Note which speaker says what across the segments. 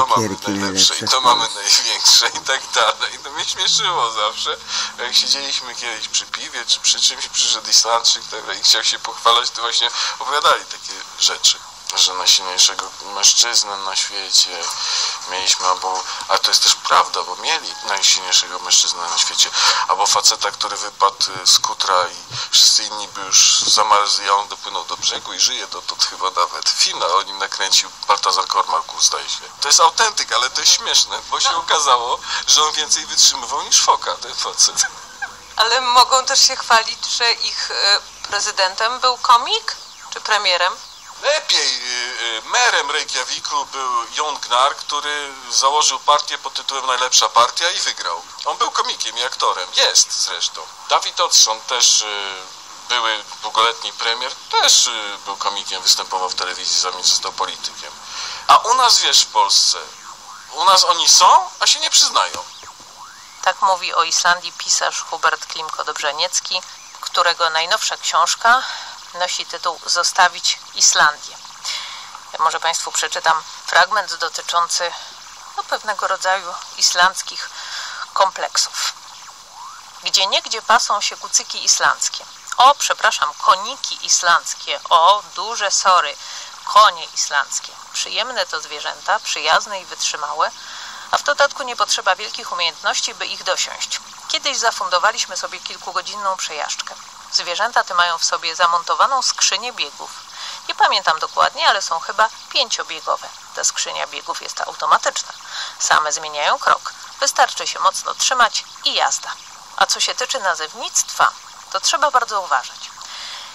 Speaker 1: to mamy
Speaker 2: cukierki
Speaker 1: najlepsze i to mamy największe i tak dalej. To mnie śmieszyło zawsze. Jak siedzieliśmy kiedyś przy piwie, czy przy czymś, przyszedł Islandczyk tak, i chciał się pochwalać, to właśnie opowiadali takie rzeczy. Że najsilniejszego mężczyznę na świecie mieliśmy, albo, ale to jest też prawda, bo mieli najsilniejszego mężczyznę na świecie, albo faceta, który wypadł y, z kutra i wszyscy inni by już zamarzli, a on dopłynął do brzegu i żyje dotąd chyba nawet. Film o nim nakręcił Baltazar Kormaku, zdaje się. To jest autentyk, ale to jest śmieszne, bo się okazało, że on więcej wytrzymywał niż foka, ten facet.
Speaker 3: Ale mogą też się chwalić, że ich e, prezydentem był komik? Czy premierem?
Speaker 1: Lepiej y, y, merem Reykjaviku był Jon Gnar, który założył partię pod tytułem Najlepsza Partia i wygrał. On był komikiem i aktorem. Jest zresztą. Dawid Odson też y, były długoletni premier, też był komikiem, występował w telewizji, zanim został politykiem. A u nas, wiesz, w Polsce, u nas oni są, a się nie przyznają.
Speaker 3: Tak mówi o Islandii pisarz Hubert Klimko-Dobrzeniecki, którego najnowsza książka nosi tytuł Zostawić Islandię. Ja może Państwu przeczytam fragment dotyczący no, pewnego rodzaju islandzkich kompleksów. Gdzie niegdzie pasą się kucyki islandzkie. O, przepraszam, koniki islandzkie. O, duże sory, konie islandzkie. Przyjemne to zwierzęta, przyjazne i wytrzymałe, a w dodatku nie potrzeba wielkich umiejętności, by ich dosiąść. Kiedyś zafundowaliśmy sobie kilkugodzinną przejażdżkę. Zwierzęta te mają w sobie zamontowaną skrzynię biegów. Nie pamiętam dokładnie, ale są chyba pięciobiegowe. Ta skrzynia biegów jest automatyczna. Same zmieniają krok. Wystarczy się mocno trzymać i jazda. A co się tyczy nazewnictwa, to trzeba bardzo uważać.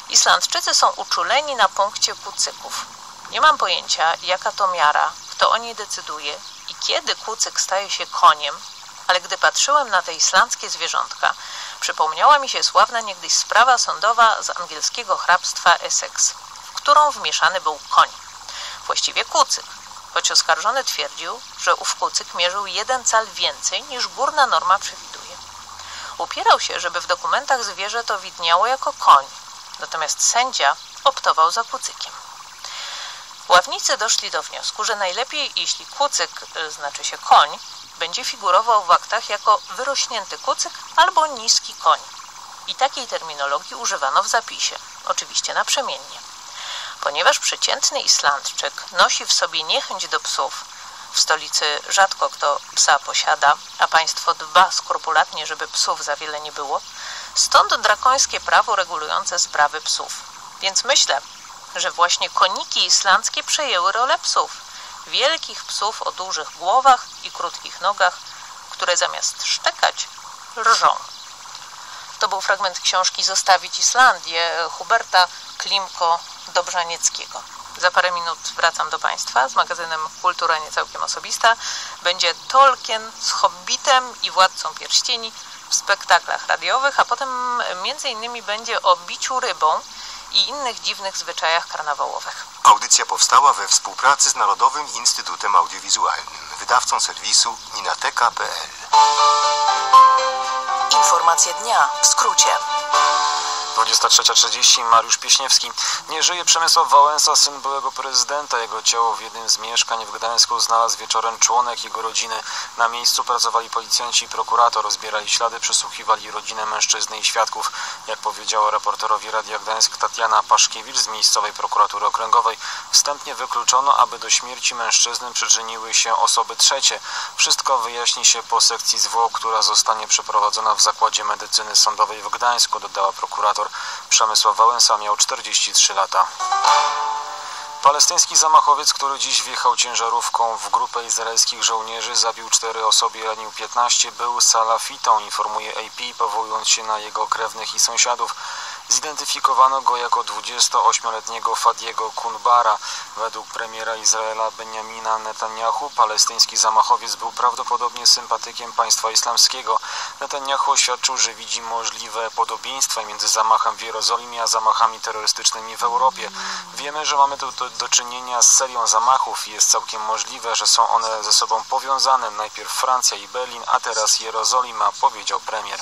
Speaker 3: Islandczycy są uczuleni na punkcie kucyków. Nie mam pojęcia, jaka to miara, kto o niej decyduje i kiedy kucyk staje się koniem, ale gdy patrzyłem na te islandzkie zwierzątka, przypomniała mi się sławna niegdyś sprawa sądowa z angielskiego hrabstwa Essex, w którą wmieszany był koń. Właściwie kucyk, choć oskarżony twierdził, że ów kucyk mierzył jeden cal więcej niż górna norma przewiduje. Upierał się, żeby w dokumentach zwierzę to widniało jako koń, natomiast sędzia optował za kucykiem. Ławnicy doszli do wniosku, że najlepiej, jeśli kucyk, y, znaczy się koń, będzie figurował w aktach jako wyrośnięty kucyk albo niski koń. I takiej terminologii używano w zapisie, oczywiście naprzemiennie. Ponieważ przeciętny Islandczyk nosi w sobie niechęć do psów, w stolicy rzadko kto psa posiada, a państwo dba skrupulatnie, żeby psów za wiele nie było, stąd drakońskie prawo regulujące sprawy psów. Więc myślę, że właśnie koniki islandzkie przejęły rolę psów. Wielkich psów o dużych głowach i krótkich nogach, które zamiast szczekać, rżą. To był fragment książki Zostawić Islandię Huberta Klimko-Dobrzanieckiego. Za parę minut wracam do Państwa z magazynem Kultura nie całkiem osobista. Będzie Tolkien z Hobbitem i Władcą Pierścieni w spektaklach radiowych, a potem między innymi będzie o biciu rybą i innych dziwnych zwyczajach karnawałowych.
Speaker 4: Audycja powstała we współpracy z Narodowym Instytutem Audiowizualnym, wydawcą serwisu ninateka.pl.
Speaker 5: Informacje dnia w skrócie.
Speaker 6: 23.30 Mariusz Pieśniewski. Nie żyje Przemysław Wałęsa, syn byłego prezydenta. Jego ciało w jednym z mieszkań w Gdańsku znalazł wieczorem członek jego rodziny. Na miejscu pracowali policjanci i prokurator. Zbierali ślady, przesłuchiwali rodzinę mężczyzny i świadków. Jak powiedziała reporterowi Radia Gdańsk Tatiana Paszkiewicz z miejscowej prokuratury okręgowej, wstępnie wykluczono, aby do śmierci mężczyzny przyczyniły się osoby trzecie. Wszystko wyjaśni się po sekcji zwłok, która zostanie przeprowadzona w Zakładzie Medycyny Sądowej w Gdańsku, dodała prokurator. Przemysław Wałęsa miał 43 lata. Palestyński zamachowiec, który dziś wjechał ciężarówką w grupę izraelskich żołnierzy, zabił cztery osoby i ranił 15, był salafitą, informuje AP, powołując się na jego krewnych i sąsiadów. Zidentyfikowano go jako 28-letniego Fadiego Kunbara. Według premiera Izraela Benjamina Netanyahu palestyński zamachowiec był prawdopodobnie sympatykiem państwa islamskiego. Netanyahu oświadczył, że widzi możliwe podobieństwa między zamachem w Jerozolimie a zamachami terrorystycznymi w Europie. Wiemy, że mamy tu do, do czynienia z serią zamachów i jest całkiem możliwe, że są one ze sobą powiązane. Najpierw Francja i Berlin, a teraz Jerozolima, powiedział premier.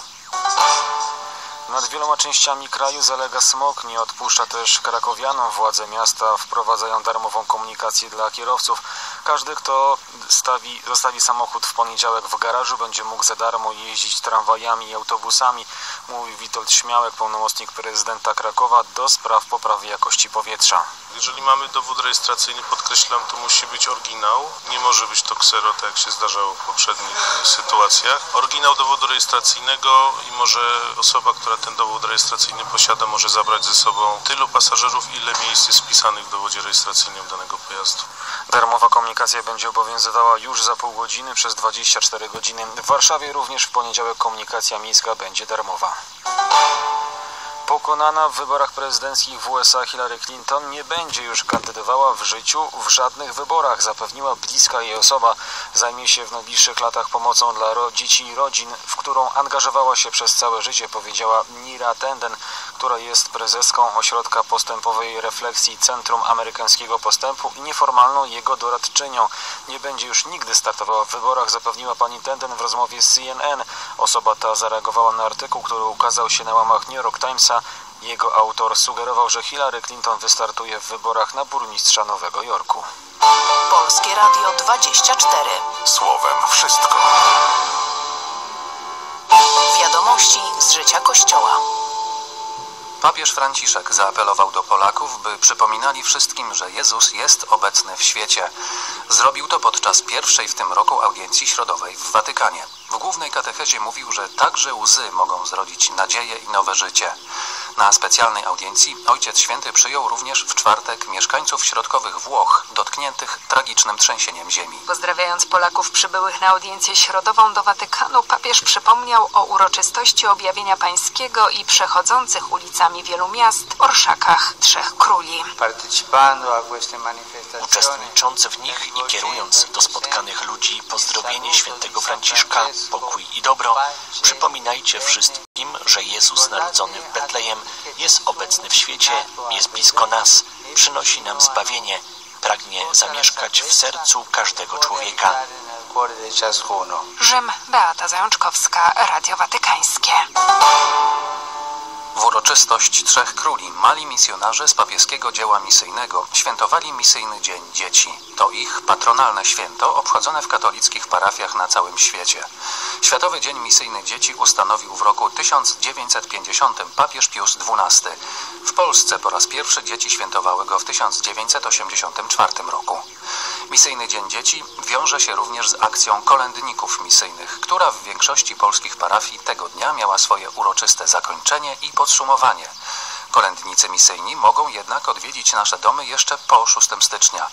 Speaker 6: Nad wieloma częściami kraju zalega smog, nie odpuszcza też krakowianom. Władze miasta wprowadzają darmową komunikację dla kierowców. Każdy, kto stawi, zostawi samochód w poniedziałek w garażu, będzie mógł za darmo jeździć tramwajami i autobusami, mówi Witold Śmiałek, pełnomocnik prezydenta Krakowa do spraw poprawy jakości powietrza.
Speaker 1: Jeżeli mamy dowód rejestracyjny, podkreślam, to musi być oryginał. Nie może być to ksero, tak jak się zdarzało w poprzednich sytuacjach. Oryginał dowodu rejestracyjnego i może osoba, która ten dowód rejestracyjny posiada, może zabrać ze sobą tylu pasażerów, ile miejsc jest wpisanych w dowodzie rejestracyjnym danego pojazdu.
Speaker 6: Darmowa komunikacja będzie obowiązywała już za pół godziny przez 24 godziny. W Warszawie również w poniedziałek komunikacja miejska będzie darmowa. Pokonana w wyborach prezydenckich w USA Hillary Clinton nie będzie już kandydowała w życiu w żadnych wyborach, zapewniła bliska jej osoba. Zajmie się w najbliższych latach pomocą dla dzieci i rodzin, w którą angażowała się przez całe życie, powiedziała Nira Tenden, która jest prezeską Ośrodka Postępowej Refleksji Centrum Amerykańskiego Postępu i nieformalną jego doradczynią. Nie będzie już nigdy startowała w wyborach, zapewniła pani Tenden w rozmowie z CNN. Osoba ta zareagowała na artykuł, który ukazał się na łamach New York Timesa. Jego autor sugerował, że Hillary Clinton wystartuje w wyborach na burmistrza Nowego Jorku.
Speaker 5: Polskie Radio 24.
Speaker 4: Słowem wszystko.
Speaker 5: Wiadomości z życia Kościoła.
Speaker 2: Papież Franciszek zaapelował do Polaków, by przypominali wszystkim, że Jezus jest obecny w świecie. Zrobił to podczas pierwszej w tym roku audiencji środowej w Watykanie. W głównej katechezie mówił, że także łzy mogą zrodzić nadzieję i nowe życie. Na specjalnej audiencji Ojciec Święty przyjął również w czwartek mieszkańców środkowych Włoch dotkniętych tragicznym trzęsieniem ziemi.
Speaker 7: Pozdrawiając Polaków przybyłych na audiencję środową do Watykanu, papież przypomniał o uroczystości objawienia pańskiego i przechodzących ulicami wielu miast orszakach Trzech Króli.
Speaker 8: Uczestnicząc w nich i kierując do spotkanych ludzi pozdrowienie świętego Franciszka, pokój i dobro, przypominajcie wszystkim, że Jezus narodzony w Betlejem jest obecny w świecie, jest blisko nas, przynosi nam zbawienie, pragnie zamieszkać w sercu każdego człowieka.
Speaker 7: Rzym, Beata Zajączkowska, Radio Watykańskie.
Speaker 2: W uroczystość Trzech Króli mali misjonarze z papieskiego dzieła misyjnego świętowali Misyjny Dzień Dzieci. To ich patronalne święto obchodzone w katolickich parafiach na całym świecie. Światowy Dzień Misyjnych Dzieci ustanowił w roku 1950 papież Pius XII. W Polsce po raz pierwszy dzieci świętowały go w 1984 roku. Misyjny Dzień Dzieci wiąże się również z akcją kolędników misyjnych, która w większości polskich parafii tego dnia miała swoje uroczyste zakończenie i podsumowanie. Kolędnicy misyjni mogą jednak odwiedzić nasze domy jeszcze po 6 stycznia.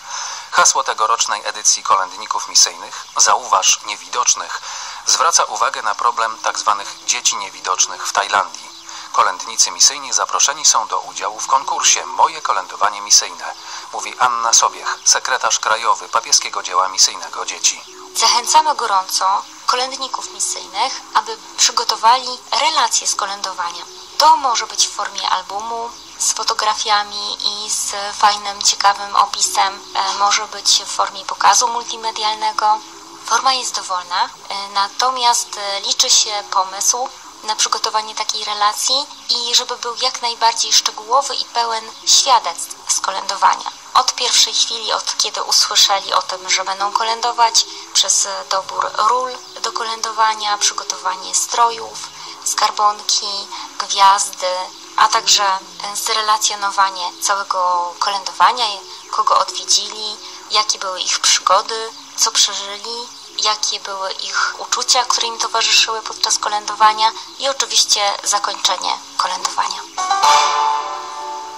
Speaker 2: Hasło tegorocznej edycji kolędników misyjnych Zauważ niewidocznych zwraca uwagę na problem tzw. dzieci niewidocznych w Tajlandii. Kolędnicy misyjni zaproszeni są do udziału w konkursie Moje kolędowanie misyjne, mówi Anna Sobiech, sekretarz krajowy papieskiego dzieła misyjnego dzieci.
Speaker 9: Zachęcamy gorąco kolędników misyjnych, aby przygotowali relacje z kolędowania. To może być w formie albumu z fotografiami i z fajnym, ciekawym opisem, e, może być w formie pokazu multimedialnego. Forma jest dowolna, e, natomiast e, liczy się pomysł na przygotowanie takiej relacji i żeby był jak najbardziej szczegółowy i pełen świadectw z kolędowania. Od pierwszej chwili, od kiedy usłyszeli o tym, że będą kolędować, przez dobór ról do kolędowania, przygotowanie strojów, skarbonki, gwiazdy, a także e, zrelacjonowanie całego kolędowania, kogo odwiedzili, jakie były ich przygody, co przeżyli, jakie były ich uczucia, które im towarzyszyły podczas kolędowania i oczywiście zakończenie kolędowania.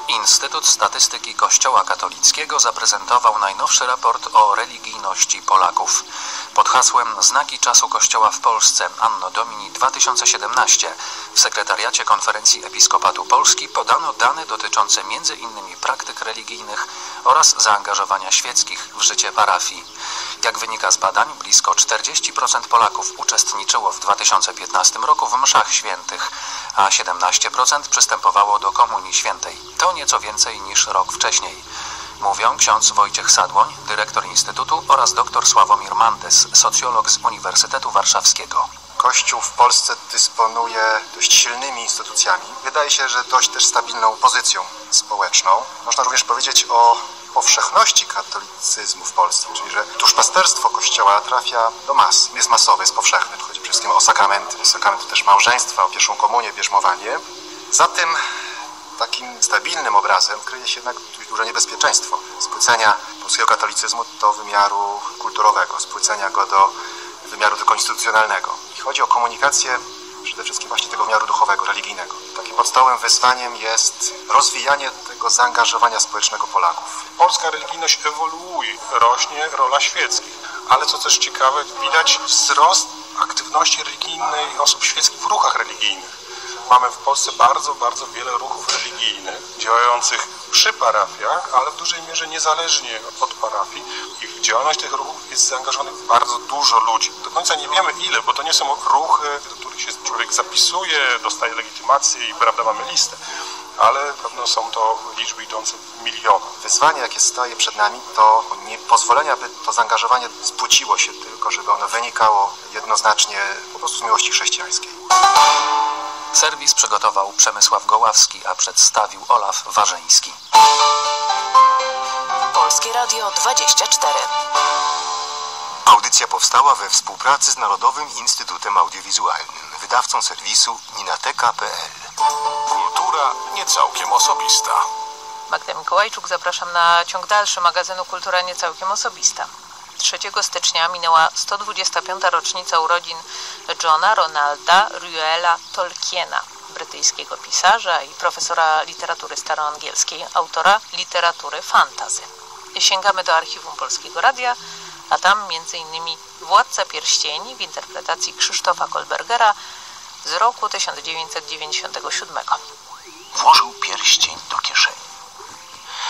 Speaker 2: Instytut Statystyki Kościoła Katolickiego zaprezentował najnowszy raport o religijności Polaków. Pod hasłem Znaki czasu Kościoła w Polsce Anno Domini 2017 w Sekretariacie Konferencji Episkopatu Polski podano dane dotyczące m.in. praktyk religijnych oraz zaangażowania świeckich w życie parafii. Jak wynika z badań, blisko 40% Polaków uczestniczyło w 2015 roku w mszach świętych, a 17% przystępowało do Komunii Świętej. To nieco więcej niż rok wcześniej. Mówią ksiądz Wojciech Sadłoń, dyrektor Instytutu oraz dr Sławomir Mandes, socjolog z Uniwersytetu Warszawskiego.
Speaker 10: Kościół w Polsce dysponuje dość silnymi instytucjami. Wydaje się, że dość też stabilną pozycją społeczną. Można również powiedzieć o powszechności katolicyzmu w Polsce, czyli że duszpasterstwo Kościoła trafia do mas, jest masowe, jest powszechne. Chodzi przede wszystkim o sakramenty, sakramenty też małżeństwa, o pierwszą komunię, bierzmowanie. Za tym takim stabilnym obrazem kryje się jednak duże niebezpieczeństwo spłycenia polskiego katolicyzmu do wymiaru kulturowego, spłycenia go do wymiaru tylko instytucjonalnego. I chodzi o komunikację przede wszystkim właśnie tego wymiaru duchowego, religijnego. Takim podstawowym wyzwaniem jest rozwijanie tego zaangażowania społecznego Polaków.
Speaker 11: Polska religijność ewoluuje, rośnie rola świeckich, ale co też ciekawe, widać wzrost aktywności religijnej osób świeckich w ruchach religijnych. Mamy w Polsce bardzo, bardzo wiele ruchów religijnych działających przy parafiach, ale w dużej mierze niezależnie od parafii i w działalność tych ruchów jest zaangażowanych bardzo dużo ludzi. Do końca nie wiemy ile, bo to nie są ruchy, do których się człowiek zapisuje, dostaje legitymację i prawda mamy listę ale pewno są to liczby idące w milionach.
Speaker 10: Wyzwanie, jakie staje przed nami, to nie pozwolenie, aby to zaangażowanie spłuciło się tylko, żeby ono wynikało jednoznacznie po prostu z miłości chrześcijańskiej.
Speaker 2: Serwis przygotował Przemysław Goławski, a przedstawił Olaf Warzeński.
Speaker 5: Polskie Radio 24.
Speaker 4: Audycja powstała we współpracy z Narodowym Instytutem Audiowizualnym, wydawcą serwisu ninateka.pl.
Speaker 12: Kultura nie całkiem osobista.
Speaker 3: Magda Mikołajczuk, zapraszam na ciąg dalszy magazynu Kultura nie całkiem osobista. 3 stycznia minęła 125. rocznica urodzin Johna Ronalda Ruela Tolkiena, brytyjskiego pisarza i profesora literatury staroangielskiej, autora literatury fantazy. Sięgamy do archiwum Polskiego Radia, a tam m.in. Władca Pierścieni w interpretacji Krzysztofa Kolbergera z roku 1997.
Speaker 8: Włożył pierścień do kieszeni.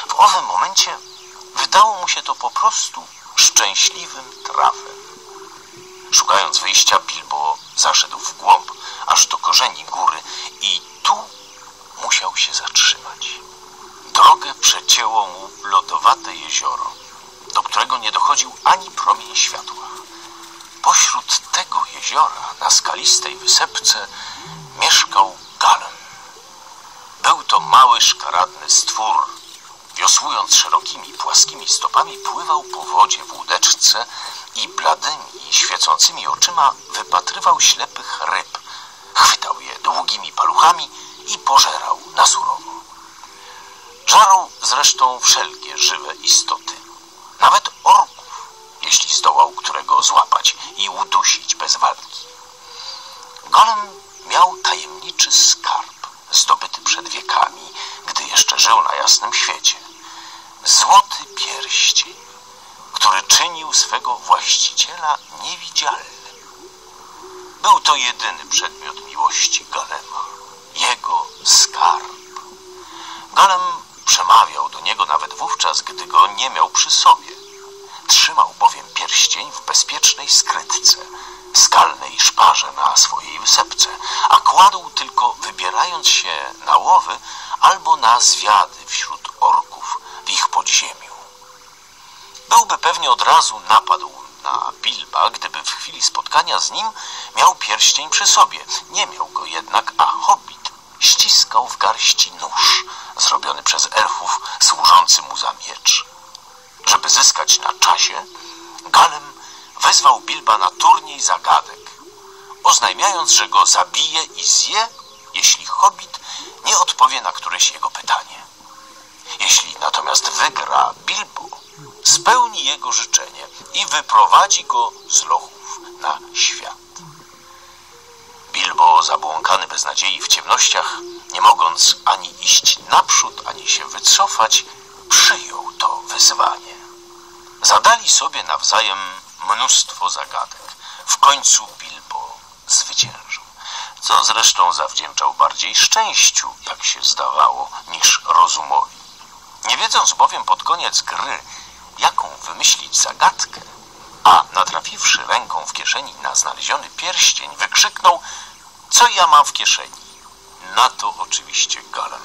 Speaker 8: W owym momencie wydało mu się to po prostu szczęśliwym trafem. Szukając wyjścia, Bilbo zaszedł w głąb, aż do korzeni góry i tu musiał się zatrzymać. Drogę przecięło mu lodowate jezioro, do którego nie dochodził ani promień światła. Pośród tego jeziora, na skalistej wysepce, mieszkał Galem. Był to mały, szkaradny stwór. Wiosłując szerokimi, płaskimi stopami, pływał po wodzie w łódeczce i bladymi, świecącymi oczyma wypatrywał ślepych ryb. Chwytał je długimi paluchami i pożerał na surowo. Żarł zresztą wszelkie żywe istoty, nawet orków, jeśli zdołał którego złapać i udusić bez walki. Golem miał tajemniczy skarb, zdobyty przed wiekami, gdy jeszcze żył na jasnym świecie. Złoty pierścień, który czynił swego właściciela niewidzialnym. Był to jedyny przedmiot miłości Galema, jego skarb. Galem przemawiał do niego nawet wówczas, gdy go nie miał przy sobie. Trzymał bowiem pierścień w bezpiecznej skrytce, skalnej szparze na swojej wysepce, a kładł tylko wybierając się na łowy albo na zwiady wśród orków w ich podziemiu. Byłby pewnie od razu napadł na Bilba, gdyby w chwili spotkania z nim miał pierścień przy sobie. Nie miał go jednak, a hobbit ściskał w garści nóż, zrobiony przez elfów służący mu za miecz. Żeby zyskać na czasie, Galem wezwał Bilba na turniej zagadek, oznajmiając, że go zabije i zje, jeśli hobbit nie odpowie na któreś jego pytanie. Jeśli natomiast wygra Bilbo, spełni jego życzenie i wyprowadzi go z lochów na świat. Bilbo, zabłąkany bez nadziei w ciemnościach, nie mogąc ani iść naprzód, ani się wycofać, przyjął to wyzwanie. Zadali sobie nawzajem mnóstwo zagadek. W końcu Bilbo zwyciężył, co zresztą zawdzięczał bardziej szczęściu, tak się zdawało, niż rozumowi. Nie wiedząc bowiem pod koniec gry, jaką wymyślić zagadkę, a natrafiwszy ręką w kieszeni na znaleziony pierścień, wykrzyknął, co ja mam w kieszeni. Na to oczywiście Galem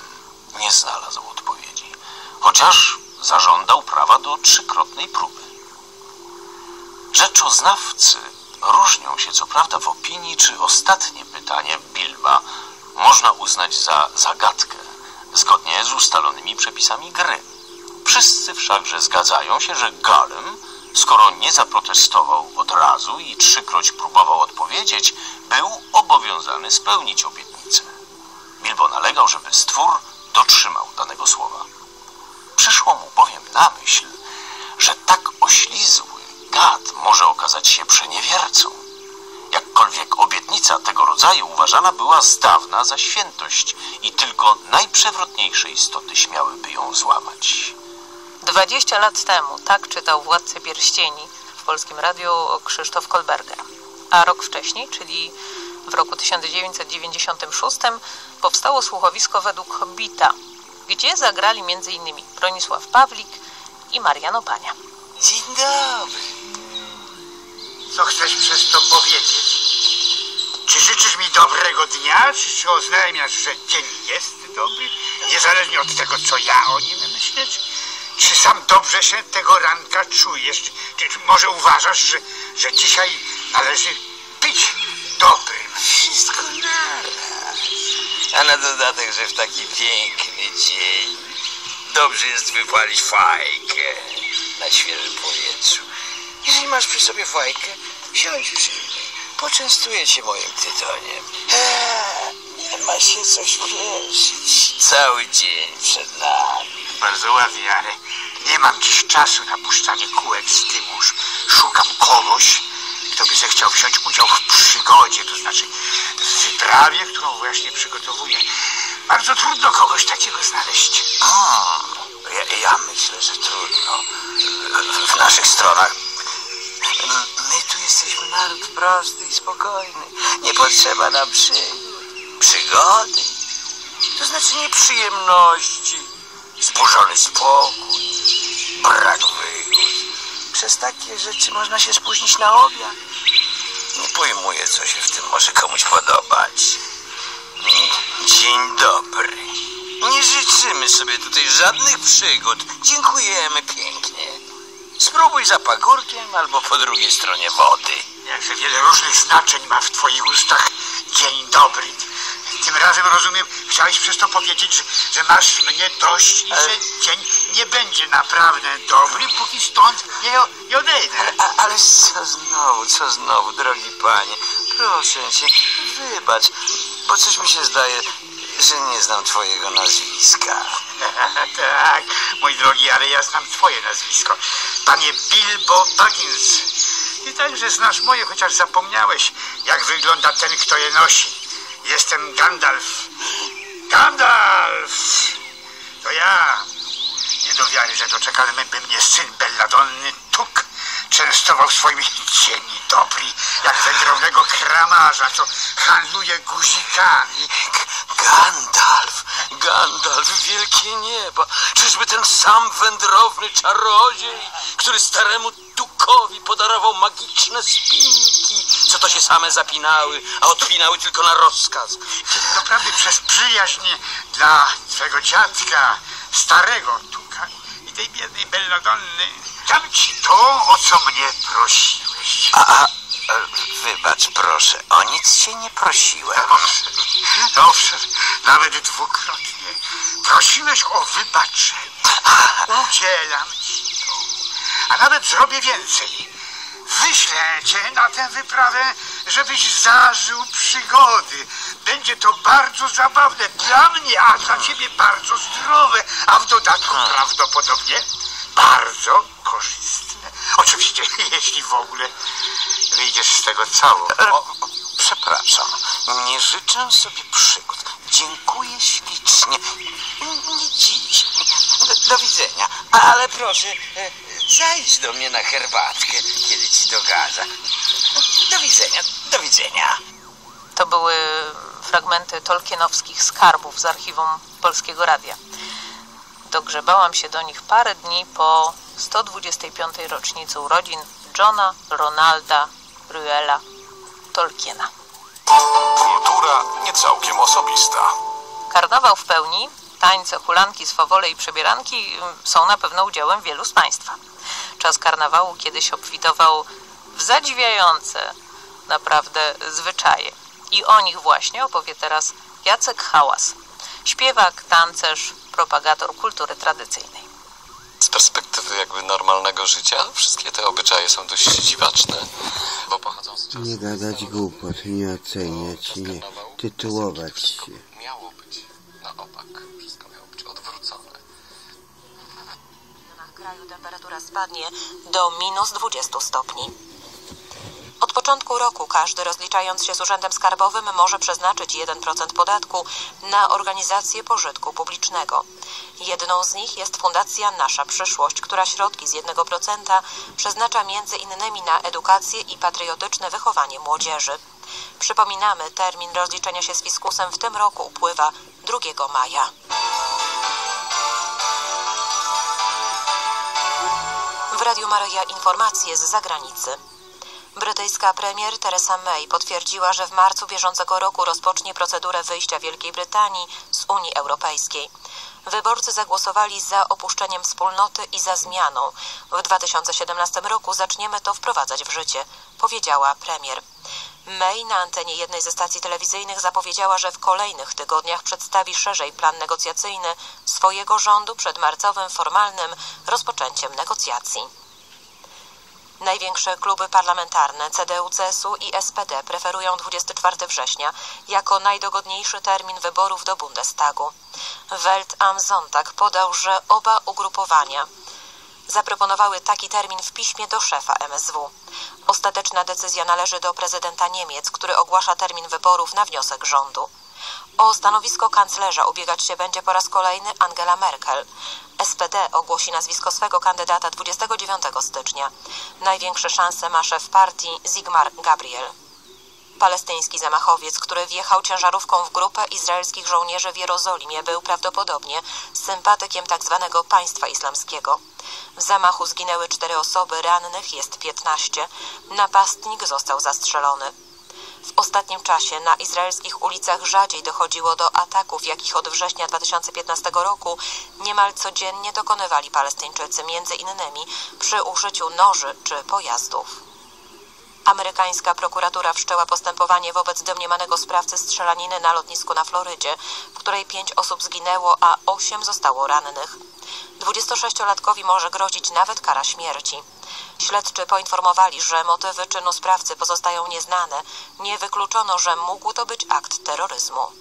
Speaker 8: nie znalazł odpowiedzi, chociaż zażądał prawa do trzykrotnej próby. Rzeczoznawcy różnią się co prawda w opinii, czy ostatnie pytanie Bilba można uznać za zagadkę, zgodnie z ustalonymi przepisami gry. Wszyscy wszakże zgadzają się, że Galem, skoro nie zaprotestował od razu i trzykroć próbował odpowiedzieć, był obowiązany spełnić obietnicę. Bilbo nalegał, żeby stwór dotrzymał danego słowa. Przyszło mu bowiem na myśl, że tak oślizły gad może okazać się przeniewiercą. Jakkolwiek obietnica tego rodzaju uważana była z dawna za świętość i tylko najprzewrotniejsze istoty śmiałyby ją złamać.
Speaker 3: 20 lat temu tak czytał Władcę Pierścieni w Polskim Radiu Krzysztof Kolberger. A rok wcześniej, czyli w roku 1996 powstało słuchowisko według Hobbita, gdzie zagrali m.in. Bronisław Pawlik i Marian Opania.
Speaker 13: Dzień dobry. Co chcesz przez to powiedzieć? Czy życzysz mi dobrego dnia, czy, czy oznajmiasz, że dzień jest dobry, niezależnie od tego, co ja o nim myślę? Czy, czy sam dobrze się tego ranka czujesz? Czy, czy może uważasz, że, że dzisiaj należy być dobrym?
Speaker 14: Wszystko naraz. A na dodatek, że w taki piękny dzień dobrze jest wypalić fajkę na świeżym powietrzu. Jeżeli masz przy sobie fajkę, siądź przy niej. Poczęstuję cię moim tytoniem. Eee, nie ma się co śpieszyć. Cały dzień przed nami.
Speaker 13: Bardzo ładnie, ale nie mam dziś czasu na puszczanie kółek z tymuż. Szukam kogoś, kto by zechciał wziąć udział w przygodzie, to znaczy w wyprawie, którą właśnie przygotowuję. Bardzo trudno kogoś takiego znaleźć.
Speaker 14: Ja, ja myślę, że trudno. W, w naszych stronach My tu jesteśmy naród prosty i spokojny. Nie potrzeba nam przygód. Przygody. To znaczy nieprzyjemności, zburzony spokój, brak wygód. Przez takie rzeczy można się spóźnić na obiad. Nie pojmuję, co się w tym może komuś podobać. Dzień dobry. Nie życzymy sobie tutaj żadnych przygód. Dziękujemy pięknie. Spróbuj za pagórkiem albo po drugiej stronie wody.
Speaker 13: Jakże wiele różnych znaczeń ma w twoich ustach dzień dobry. Tym razem rozumiem, chciałeś przez to powiedzieć, że, że masz mnie dość i że dzień nie będzie naprawdę dobry, póki stąd nie, nie odejdę.
Speaker 14: A, ale co znowu, co znowu, drogi panie? Proszę cię, wybacz, bo coś mi się zdaje, że nie znam twojego nazwiska.
Speaker 13: tak, mój drogi, ale ja znam twoje nazwisko. Panie Bilbo Baggins. Ty także znasz moje, chociaż zapomniałeś, jak wygląda ten, kto je nosi. Jestem Gandalf. Gandalf! To ja. Nie do wiary, że doczekany by mnie syn Belladonny Tuk częstował swoimi cieni dobry, jak wędrownego kramarza, co handluje guzikami.
Speaker 14: Gandalf, Gandalf, wielkie nieba. Czyżby ten sam wędrowny czarodziej, który staremu Tukowi podarował magiczne spinki, co to się same zapinały, a odpinały tylko na rozkaz.
Speaker 13: Doprawdy przez przyjaźń dla twego dziadka, starego Tuka i tej biednej Belladonny, dam ci to, o co mnie prosiłeś.
Speaker 14: A, a wybacz proszę, o nic cię nie prosiłem.
Speaker 13: Owszem, nawet dwukrotnie. Prosiłeś o wybaczenie. Udzielam ci to. A nawet zrobię więcej. Wyślę cię na tę wyprawę, żebyś zażył przygody. Będzie to bardzo zabawne dla mnie, a dla ciebie bardzo zdrowe, a w dodatku prawdopodobnie bardzo korzystne. Oczywiście, jeśli w ogóle wyjdziesz z tego cało.
Speaker 14: Przepraszam, nie życzę sobie przygód. Dziękuję ślicznie. Nie dziś. Do, do widzenia. Ale proszę, e, zajdź do mnie na herbatkę, kiedy ci dogada. Do widzenia, do widzenia.
Speaker 3: To były fragmenty tolkienowskich skarbów z archiwum Polskiego Radia. Dogrzebałam się do nich parę dni po 125. rocznicy urodzin Johna Ronalda Ruela Tolkiena.
Speaker 12: Kultura nie całkiem osobista.
Speaker 3: Karnawał w pełni, tańce, hulanki, swawole i przebieranki mm, są na pewno udziałem wielu z Państwa. Czas karnawału kiedyś obfitował w zadziwiające naprawdę zwyczaje. I o nich właśnie opowie teraz Jacek Hałas, śpiewak, tancerz, propagator kultury tradycyjnej.
Speaker 15: Z perspektywy jakby normalnego życia. Wszystkie te obyczaje są dość dziwaczne, bo pochodzą z
Speaker 16: Nie gadać głupot, nie oceniać, nie tytułować się.
Speaker 15: miało być na opak. Wszystko miało być odwrócone.
Speaker 17: W kraju temperatura spadnie do minus 20 stopni. Od początku roku każdy rozliczając się z Urzędem Skarbowym może przeznaczyć 1% podatku na organizację pożytku publicznego. Jedną z nich jest Fundacja Nasza Przyszłość, która środki z 1% przeznacza między innymi na edukację i patriotyczne wychowanie młodzieży. Przypominamy, termin rozliczenia się z fiskusem w tym roku upływa 2 maja. W Radiu Maryja informacje z zagranicy. Brytyjska premier Theresa May potwierdziła, że w marcu bieżącego roku rozpocznie procedurę wyjścia Wielkiej Brytanii z Unii Europejskiej. Wyborcy zagłosowali za opuszczeniem wspólnoty i za zmianą. W 2017 roku zaczniemy to wprowadzać w życie, powiedziała premier. May na antenie jednej ze stacji telewizyjnych zapowiedziała, że w kolejnych tygodniach przedstawi szerzej plan negocjacyjny swojego rządu przed marcowym formalnym rozpoczęciem negocjacji. Największe kluby parlamentarne CDU, CSU i SPD preferują 24 września jako najdogodniejszy termin wyborów do Bundestagu. Welt am Sonntag podał, że oba ugrupowania zaproponowały taki termin w piśmie do szefa MSW. Ostateczna decyzja należy do prezydenta Niemiec, który ogłasza termin wyborów na wniosek rządu. O stanowisko kanclerza ubiegać się będzie po raz kolejny Angela Merkel. SPD ogłosi nazwisko swego kandydata 29 stycznia. Największe szanse ma szef partii Zigmar Gabriel. Palestyński zamachowiec, który wjechał ciężarówką w grupę izraelskich żołnierzy w Jerozolimie, był prawdopodobnie sympatykiem tzw. państwa islamskiego. W zamachu zginęły cztery osoby, rannych jest 15. Napastnik został zastrzelony. W ostatnim czasie na izraelskich ulicach rzadziej dochodziło do ataków, jakich od września 2015 roku niemal codziennie dokonywali Palestyńczycy, między innymi przy użyciu noży czy pojazdów. Amerykańska prokuratura wszczęła postępowanie wobec domniemanego sprawcy strzelaniny na lotnisku na Florydzie, w której pięć osób zginęło, a osiem zostało rannych. 26-latkowi może grozić nawet kara śmierci. Śledczy poinformowali, że motywy czynu sprawcy pozostają nieznane. Nie wykluczono, że mógł to być akt terroryzmu.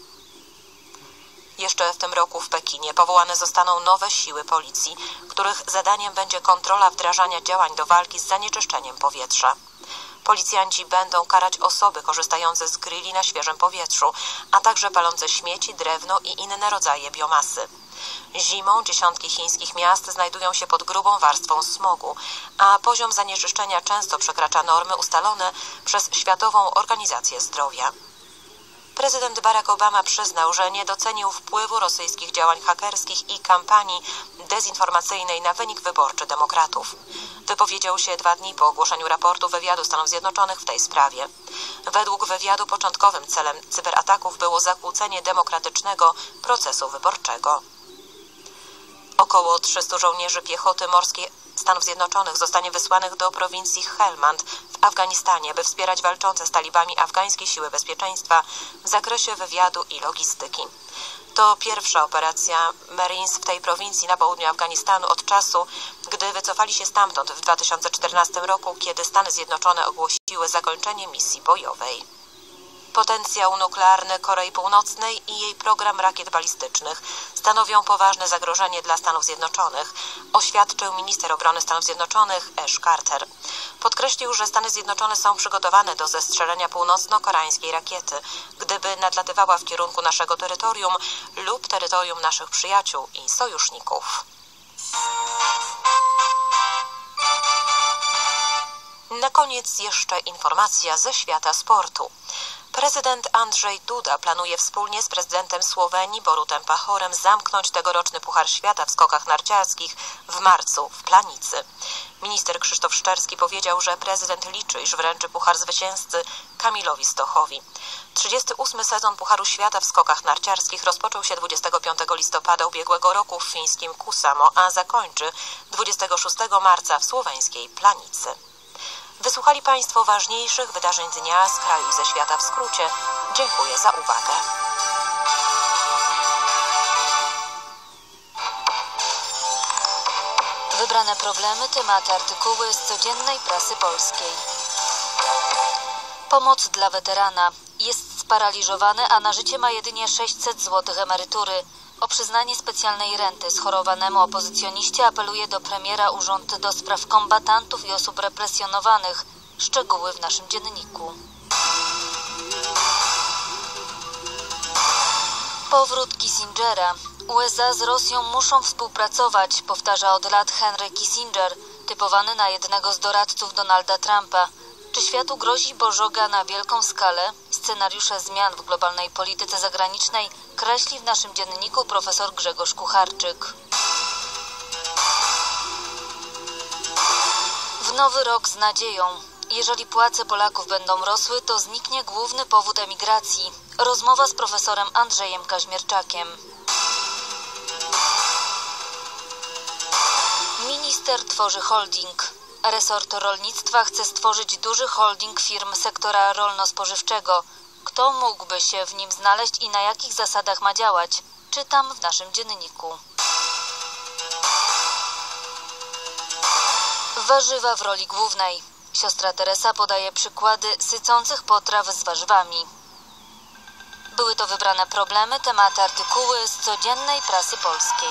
Speaker 17: Jeszcze w tym roku w Pekinie powołane zostaną nowe siły policji, których zadaniem będzie kontrola wdrażania działań do walki z zanieczyszczeniem powietrza. Policjanci będą karać osoby korzystające z grilli na świeżym powietrzu, a także palące śmieci, drewno i inne rodzaje biomasy. Zimą dziesiątki chińskich miast znajdują się pod grubą warstwą smogu, a poziom zanieczyszczenia często przekracza normy ustalone przez Światową Organizację Zdrowia. Prezydent Barack Obama przyznał, że nie docenił wpływu rosyjskich działań hakerskich i kampanii dezinformacyjnej na wynik wyborczy demokratów. Wypowiedział się dwa dni po ogłoszeniu raportu wywiadu Stanów Zjednoczonych w tej sprawie. Według wywiadu początkowym celem cyberataków było zakłócenie demokratycznego procesu wyborczego. Około 300 żołnierzy piechoty morskiej Stanów Zjednoczonych zostanie wysłanych do prowincji Helmand w Afganistanie, by wspierać walczące z talibami afgańskie siły bezpieczeństwa w zakresie wywiadu i logistyki. To pierwsza operacja Marines w tej prowincji na południu Afganistanu od czasu, gdy wycofali się stamtąd w 2014 roku, kiedy Stany Zjednoczone ogłosiły zakończenie misji bojowej. Potencjał nuklearny Korei Północnej i jej program rakiet balistycznych stanowią poważne zagrożenie dla Stanów Zjednoczonych, oświadczył minister obrony Stanów Zjednoczonych Ash Carter. Podkreślił, że Stany Zjednoczone są przygotowane do zestrzelenia północno-koreańskiej rakiety, gdyby nadlatywała w kierunku naszego terytorium lub terytorium naszych przyjaciół i sojuszników. Na koniec jeszcze informacja ze świata sportu. Prezydent Andrzej Duda planuje wspólnie z prezydentem Słowenii Borutem Pachorem zamknąć tegoroczny Puchar Świata w skokach narciarskich w marcu w Planicy. Minister Krzysztof Szczerski powiedział, że prezydent liczy, iż wręczy puchar zwycięzcy Kamilowi Stochowi. 38 sezon Pucharu Świata w skokach narciarskich rozpoczął się 25 listopada ubiegłego roku w fińskim Kusamo, a zakończy 26 marca w słoweńskiej Planicy. Wysłuchali Państwo ważniejszych wydarzeń dnia z kraju i ze świata w skrócie. Dziękuję za uwagę.
Speaker 18: wybrane problemy, tematy, artykuły z codziennej prasy polskiej. Pomoc dla weterana. Jest sparaliżowany, a na życie ma jedynie 600 zł emerytury. O przyznanie specjalnej renty schorowanemu opozycjoniście apeluje do premiera Urząd do Spraw Kombatantów i Osób Represjonowanych. Szczegóły w naszym dzienniku. Powrót Kissingera. USA z Rosją muszą współpracować, powtarza od lat Henry Kissinger, typowany na jednego z doradców Donalda Trumpa. Czy światu grozi bożoga na wielką skalę? Scenariusze zmian w globalnej polityce zagranicznej kreśli w naszym dzienniku profesor Grzegorz Kucharczyk. W nowy rok z nadzieją. Jeżeli płace Polaków będą rosły, to zniknie główny powód emigracji. Rozmowa z profesorem Andrzejem Kaźmierczakiem. Minister tworzy holding. Resort rolnictwa chce stworzyć duży holding firm sektora rolno-spożywczego. Kto mógłby się w nim znaleźć i na jakich zasadach ma działać? Czytam w naszym dzienniku. Warzywa w roli głównej. Siostra Teresa podaje przykłady sycących potraw z warzywami. Były to wybrane problemy, tematy, artykuły z codziennej prasy polskiej.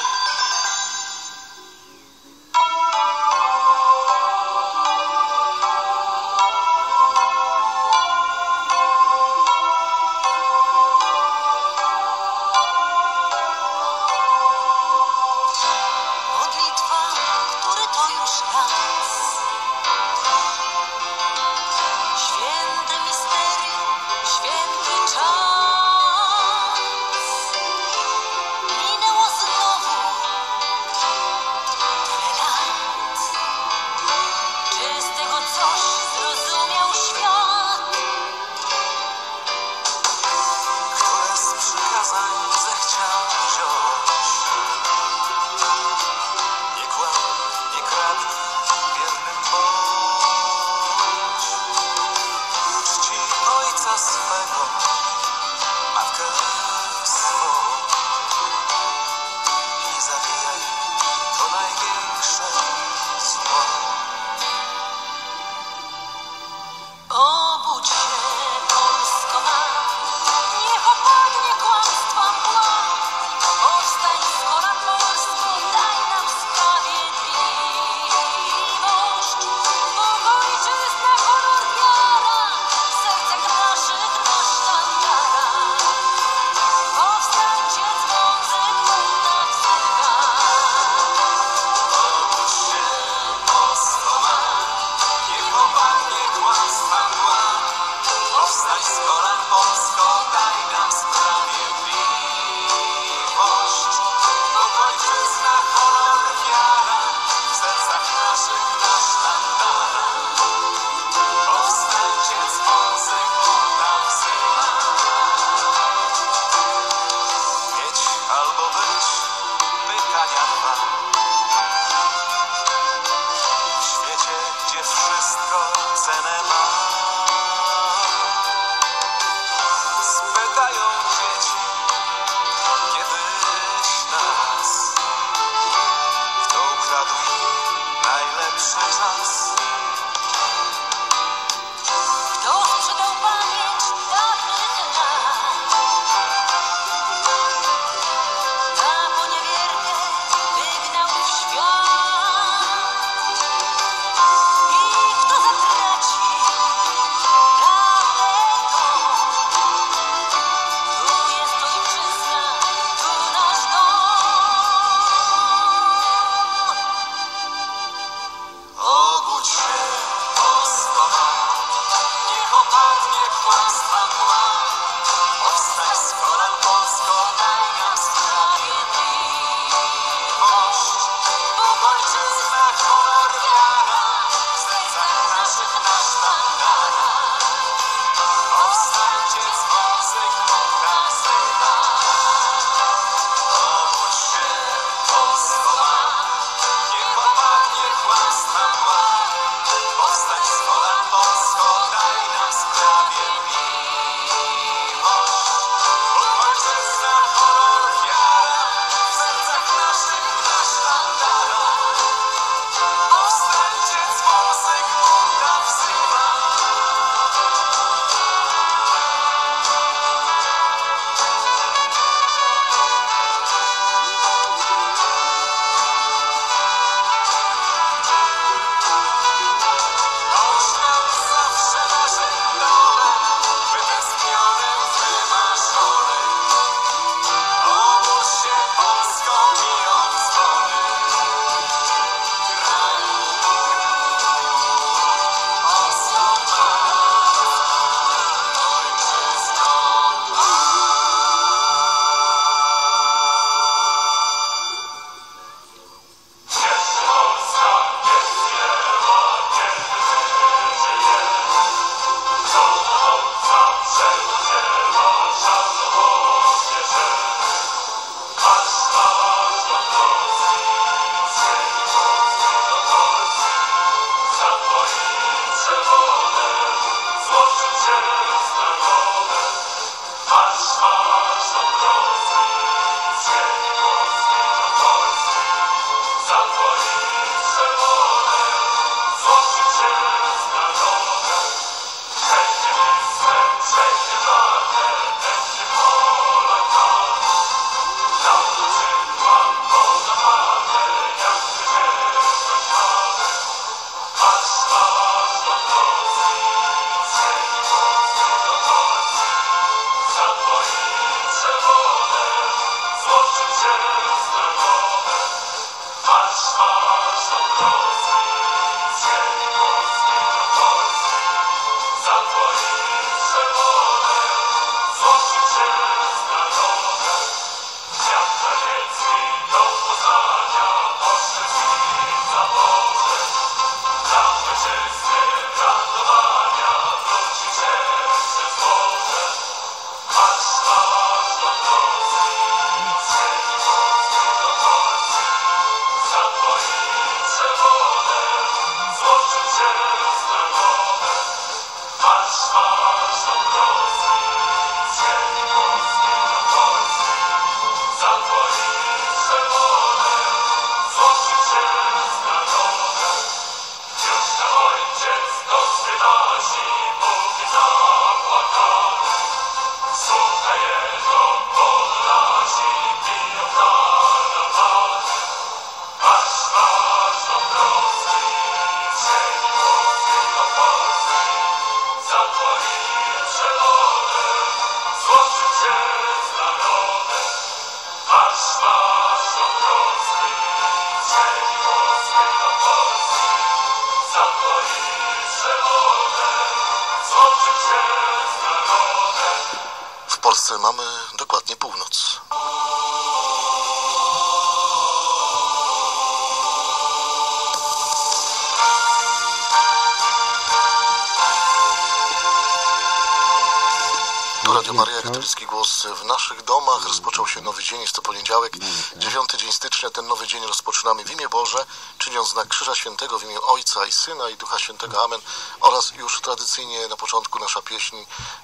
Speaker 19: Boże, czyniąc znak Krzyża Świętego w imię Ojca i Syna i Ducha Świętego. Amen. Oraz już tradycyjnie na początku nasza pieśń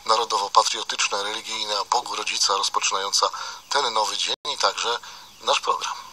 Speaker 19: narodowo-patriotyczna, religijna, Bogu Rodzica, rozpoczynająca ten nowy dzień i także nasz program.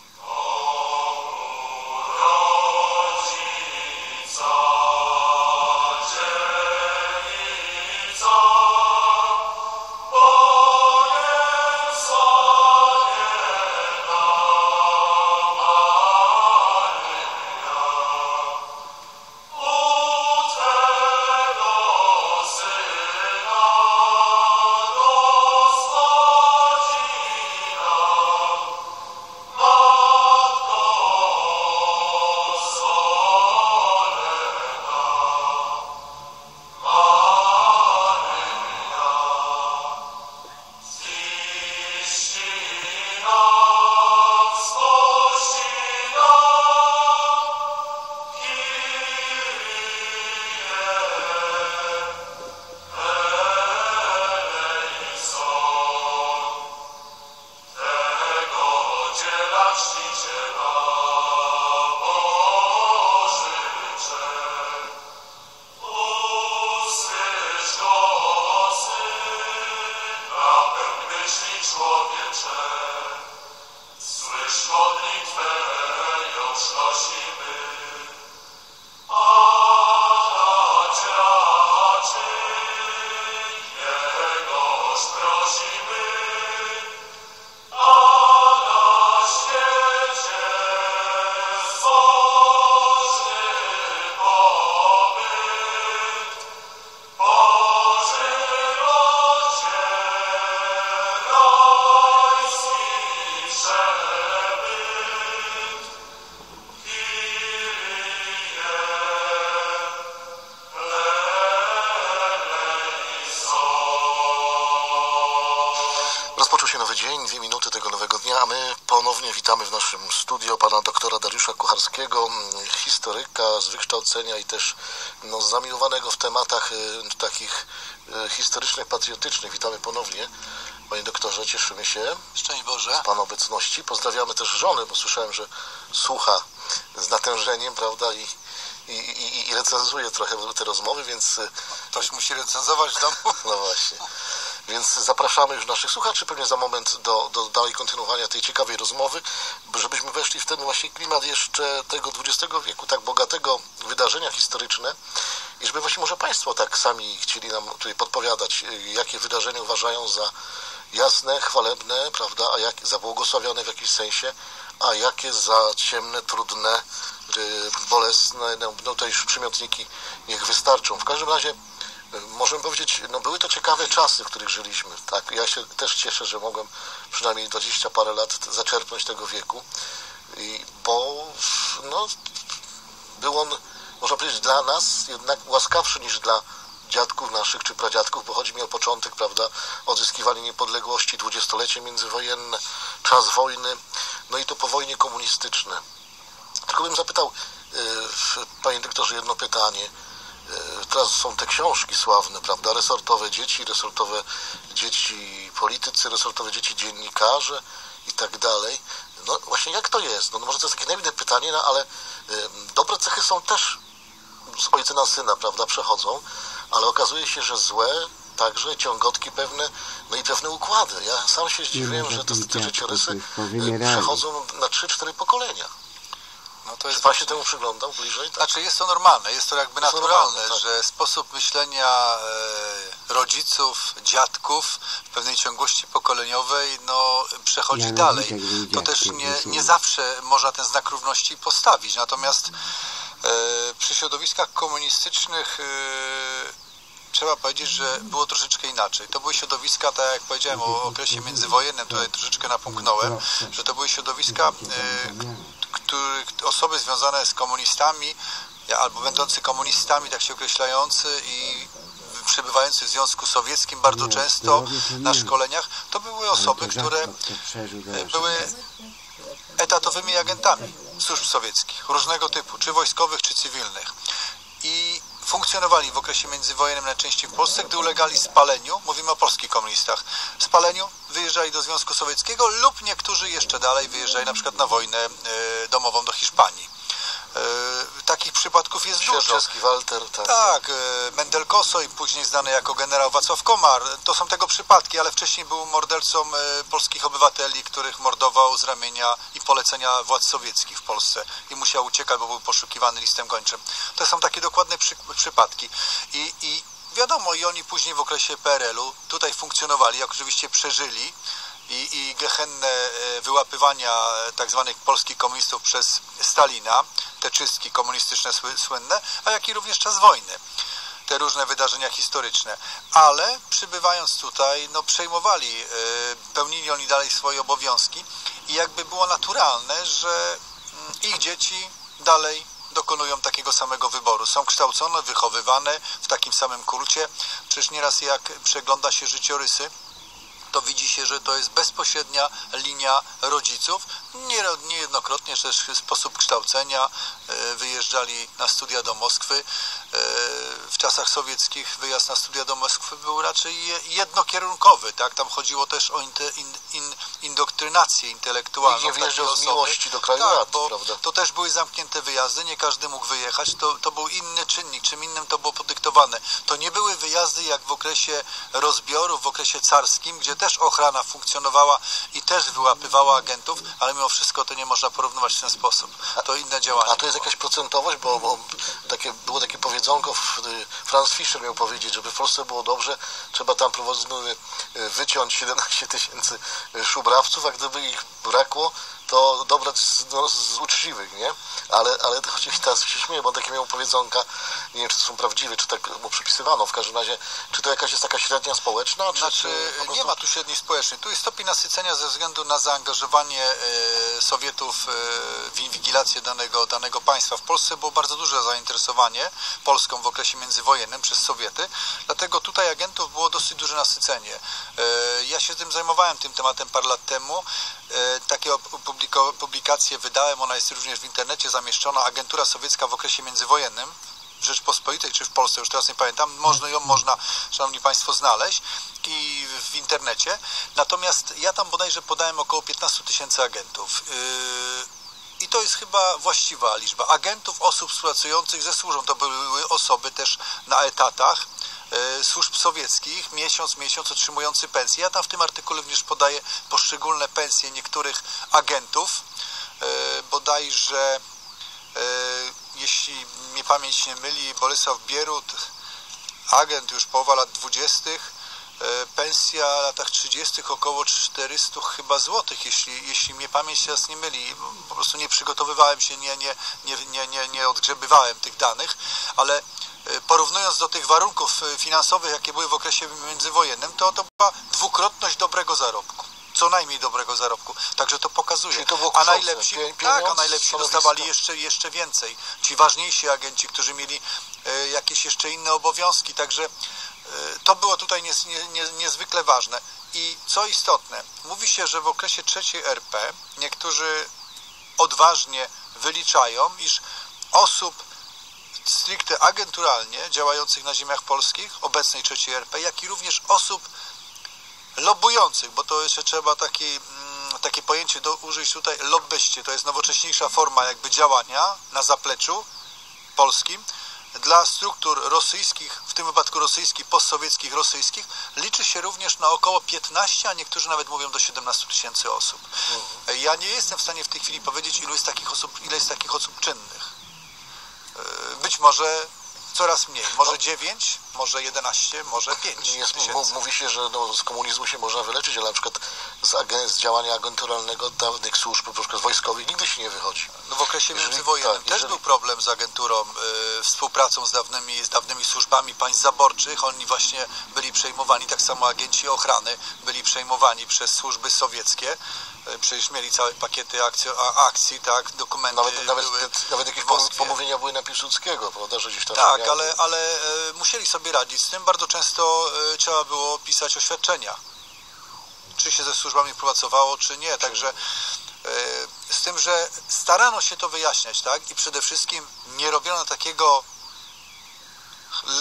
Speaker 19: Naszym studio pana doktora Dariusza Kucharskiego, historyka z wykształcenia i też no, zamiłowanego w tematach y, takich y, historycznych, patriotycznych. Witamy ponownie. Panie doktorze, cieszymy się.
Speaker 20: Szczęść Boże.
Speaker 19: Z Pana obecności. Pozdrawiamy też żony, bo słyszałem, że słucha z natężeniem, prawda, i, i, i, i recenzuje trochę te rozmowy, więc... y,
Speaker 20: Ktoś musi recenzować w domu.
Speaker 19: No właśnie. Więc zapraszamy już naszych słuchaczy pewnie za moment do, do dalej kontynuowania tej ciekawej rozmowy, żebyśmy weszli w ten właśnie klimat jeszcze tego XX wieku, tak bogatego wydarzenia historyczne i żeby właśnie może Państwo tak sami chcieli nam tutaj podpowiadać, jakie wydarzenia uważają za jasne, chwalebne, prawda, a jak za błogosławione w jakimś sensie, a jakie za ciemne, trudne, y, bolesne, no, no to już przymiotniki niech wystarczą. W każdym razie możemy powiedzieć, no były to ciekawe czasy, w których żyliśmy. Tak, ja się też cieszę, że mogłem przynajmniej 20 parę lat zaczerpnąć tego wieku, I, bo no, był on, można powiedzieć, dla nas jednak łaskawszy niż dla dziadków naszych czy pradziadków, bo chodzi mi o początek, prawda, odzyskiwanie niepodległości, dwudziestolecie międzywojenne, czas wojny, no i to po wojnie komunistyczne. Tylko bym zapytał, y, panie doktorze, jedno pytanie. E, Teraz są te książki sławne, prawda? Resortowe dzieci, resortowe dzieci politycy, resortowe dzieci dziennikarze i tak dalej. No właśnie jak to jest? No może to jest takie naiwne pytanie, no ale y, dobre cechy są też z ojca na syna, prawda? Przechodzą, ale okazuje się, że złe także ciągotki pewne, no i pewne układy. Ja sam się zdziwiłem, że te, te życiorysy y, przechodzą na 3-4 pokolenia.
Speaker 20: No to
Speaker 19: Czy
Speaker 20: jest
Speaker 19: pan się temu przyglądał bliżej? Tak.
Speaker 20: Znaczy jest to normalne, jest to jakby
Speaker 19: Jest
Speaker 20: naturalne,
Speaker 19: normalne, tak.
Speaker 20: że sposób myślenia e, rodziców, dziadków w pewnej ciągłości pokoleniowej no, przechodzi
Speaker 16: Ja
Speaker 20: dalej. To też nie, nie zawsze można ten znak równości postawić, natomiast e, przy środowiskach komunistycznych e, trzeba powiedzieć, że było troszeczkę inaczej. To były środowiska, tak jak powiedziałem o okresie międzywojennym, tutaj troszeczkę napomknąłem, że to były środowiska, e, których osoby związane z komunistami albo będący komunistami, tak się określający i przebywający przebywający w Związku Sowieckim bardzo często na szkoleniach, to były osoby, które były etatowymi agentami służb sowieckich, różnego typu, czy wojskowych, czy cywilnych. I funkcjonowali w okresie międzywojennym najczęściej w Polsce, gdy ulegali spaleniu, mówimy o polskich komunistach, spaleniu wyjeżdżali do Związku Sowieckiego lub niektórzy jeszcze dalej wyjeżdżali na przykład na wojnę e, domową do Hiszpanii. E, takich przypadków jest dużo.
Speaker 19: Czeski Walter, tak.
Speaker 20: Tak, e, Mendel Koso i później znany jako generał Wacław Komar. To są tego przypadki, ale wcześniej był mordercą e, polskich obywateli, których mordował z ramienia i polecenia władz sowieckich w Polsce i musiał uciekać, bo był poszukiwany listem gończym. To są takie dokładne przy, przypadki. I, I wiadomo, i oni później w okresie PRL-u tutaj funkcjonowali, jak oczywiście przeżyli i, i gehenne e, wyłapywania tak polskich komunistów przez Stalina, te czystki komunistyczne słynne, a jak i również czas wojny te różne wydarzenia historyczne, ale przybywając tutaj, no przejmowali, e, pełnili oni dalej swoje obowiązki i jakby było naturalne, że mm, ich dzieci dalej dokonują takiego samego wyboru. Są kształcone, wychowywane w takim samym kulcie. Przecież nieraz jak przegląda się życiorysy to widzi się, że to jest bezpośrednia linia rodziców. Niejednokrotnie też sposób kształcenia e, wyjeżdżali na studia do Moskwy. E, w czasach sowieckich wyjazd na studia do Moskwy był raczej jednokierunkowy. Tak? Tam chodziło też o in, in, indoktrynację intelektualną.
Speaker 19: Nie wyjeżdżał z miłości do kraju
Speaker 20: tak, bo
Speaker 19: prawda?
Speaker 20: To też były zamknięte wyjazdy, nie każdy mógł wyjechać. To, to był inny czynnik, czym innym to było podyktowane. To nie były wyjazdy jak w okresie rozbiorów, w okresie carskim, gdzie też ochrana funkcjonowała i też wyłapywała agentów, ale mimo wszystko to nie można porównywać w ten sposób. To inne działania.
Speaker 19: A to jest jakaś procentowość, bo, bo takie, było takie powiedzonko, Franz Fischer miał powiedzieć, żeby w Polsce było dobrze, trzeba tam powiedzmy wyciąć 17 tysięcy szubrawców, a gdyby ich brakło, to dobrać z, no, z uczciwych, nie? Ale, ale to oczywiście teraz się śmieję, bo takie miał powiedzonka, nie wiem, czy to są prawdziwe, czy tak mu przypisywano, w każdym razie, czy to jakaś jest taka średnia społeczna? Czy,
Speaker 20: znaczy,
Speaker 19: czy
Speaker 20: prostu... nie ma tu średniej społecznej. Tu jest stopień nasycenia ze względu na zaangażowanie e, Sowietów e, w inwigilację danego, danego państwa. W Polsce było bardzo duże zainteresowanie Polską w okresie międzywojennym przez Sowiety, dlatego tutaj agentów było dosyć duże nasycenie. E, ja się tym zajmowałem, tym tematem parę lat temu. Takie publikację wydałem, ona jest również w internecie zamieszczona, agentura sowiecka w okresie międzywojennym, w Rzeczpospolitej czy w Polsce, już teraz nie pamiętam, można ją można, Szanowni Państwo, znaleźć i w internecie. Natomiast ja tam bodajże podałem około 15 tysięcy agentów. Yy, I to jest chyba właściwa liczba. Agentów, osób współpracujących ze służbą, to były osoby też na etatach, służb sowieckich miesiąc miesiąc otrzymujący pensje. Ja tam w tym artykule również podaję poszczególne pensje niektórych agentów, e, bodajże e, jeśli mnie pamięć nie myli, Bolesław Bierut, agent już połowa lat dwudziestych, pensja w latach 30. około 400 chyba złotych, jeśli, jeśli mnie pamięć teraz nie myli. Po prostu nie przygotowywałem się, nie, nie, nie, nie, nie, nie odgrzebywałem tych danych, ale E, porównując do tych warunków e, finansowych, jakie były w okresie międzywojennym, to to była dwukrotność dobrego zarobku. Co najmniej dobrego zarobku. Także to pokazuje.
Speaker 19: To
Speaker 20: a najlepsi, tak, a najlepsi dostawali jeszcze, jeszcze więcej. Ci ważniejsi agenci, którzy mieli e, jakieś jeszcze inne obowiązki. Także e, to było tutaj nie, nie, niezwykle ważne. I co istotne, mówi się, że w okresie trzeciej RP niektórzy odważnie wyliczają, iż osób stricte agenturalnie działających na ziemiach polskich, obecnej III RP, jak i również osób lobujących, bo to jeszcze trzeba taki, mm, takie pojęcie do, użyć tutaj, lobbyści, to jest nowocześniejsza forma jakby działania na zapleczu polskim, dla struktur rosyjskich, w tym wypadku rosyjskich, postsowieckich, rosyjskich, liczy się również na około 15, a niektórzy nawet mówią do 17 tysięcy osób. Mhm. Ja nie jestem w stanie w tej chwili powiedzieć, ilu jest takich osób, ile jest takich osób czynnych. E, być może coraz mniej. Może 9, może 11, może 5
Speaker 19: Jest, Mówi się, że no, z komunizmu się można wyleczyć, ale na przykład z, z działania agenturalnego dawnych służb, na przykład wojskowych, nigdy się nie wychodzi.
Speaker 20: No w okresie międzywojennym tak, też był problem z agenturą, y, współpracą z dawnymi, z dawnymi służbami państw zaborczych. Oni właśnie byli przejmowani, tak samo agenci ochrany byli przejmowani przez służby sowieckie. E, przecież mieli całe pakiety akcji, akcji tak, dokumenty
Speaker 19: Nawet, nawet, nawet jakieś pomówienia były na Piłsudskiego, prawda, że gdzieś tam
Speaker 20: Tak, Tak, ale, ale e, musieli sobie radzić z tym. Bardzo często e, trzeba było pisać oświadczenia. Czy się ze służbami pracowało, czy nie. Także e, z tym, że starano się to wyjaśniać, tak? I przede wszystkim nie robiono takiego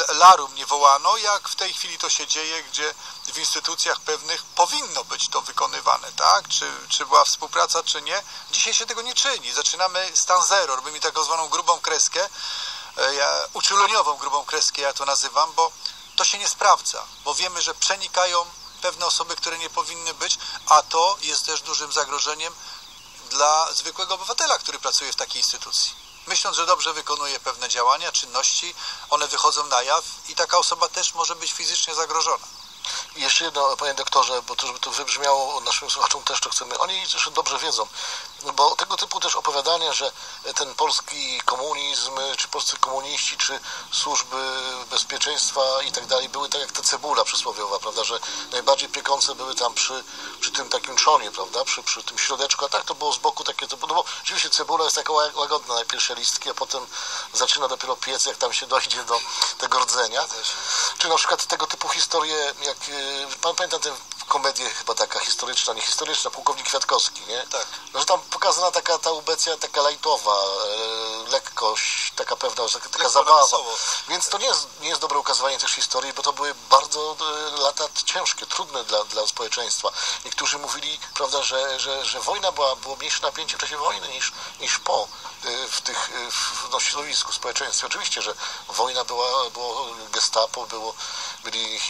Speaker 20: larum nie wołano, jak w tej chwili to się dzieje, gdzie w instytucjach pewnych powinno być to wykonywane, tak? Czy, czy była współpraca, czy nie. Dzisiaj się tego nie czyni. Zaczynamy stan zero, robimy taką zwaną grubą kreskę, ja, uczuleniową grubą kreskę ja to nazywam, bo to się nie sprawdza, bo wiemy, że przenikają pewne osoby, które nie powinny być, a to jest też dużym zagrożeniem dla zwykłego obywatela, który pracuje w takiej instytucji. Myśląc, że dobrze wykonuje pewne działania, czynności, one wychodzą na jaw i taka osoba też może być fizycznie zagrożona.
Speaker 19: I jeszcze jedno, panie doktorze, bo to żeby to wybrzmiało naszym słuchaczom też to chcemy. Oni też dobrze wiedzą, bo tego typu też opowiadania, że ten polski komunizm, czy polscy komuniści, czy służby bezpieczeństwa i tak dalej były tak jak ta cebula przysłowiowa, prawda, że najbardziej piekące były tam przy, przy tym takim czonie, prawda, przy, przy tym środeczku, a tak to było z boku takie, to, no bo rzeczywiście cebula jest taka ła- łagodna, najpierw listki, a potem zaczyna dopiero piec, jak tam się dojdzie do tego rdzenia. Czy na przykład tego typu historie, jak y, pan pamięta tę komedię chyba taka historyczna, nie historyczna, pułkownik Kwiatkowski, nie?
Speaker 20: Tak.
Speaker 19: No, że tam pokazana taka ta ubecja taka lajtowa, e, lekkość, taka pewna, taka, taka zabawa. Więc to nie jest, nie jest dobre ukazywanie też historii, bo to były bardzo e, lata ciężkie, trudne dla, dla społeczeństwa. Niektórzy mówili, prawda, że, że, że wojna była, było mniejsze napięcie w czasie wojny niż, niż po e, w tych w, no, środowisku, społeczeństwie. Oczywiście, że wojna była, było gestapo, było, byli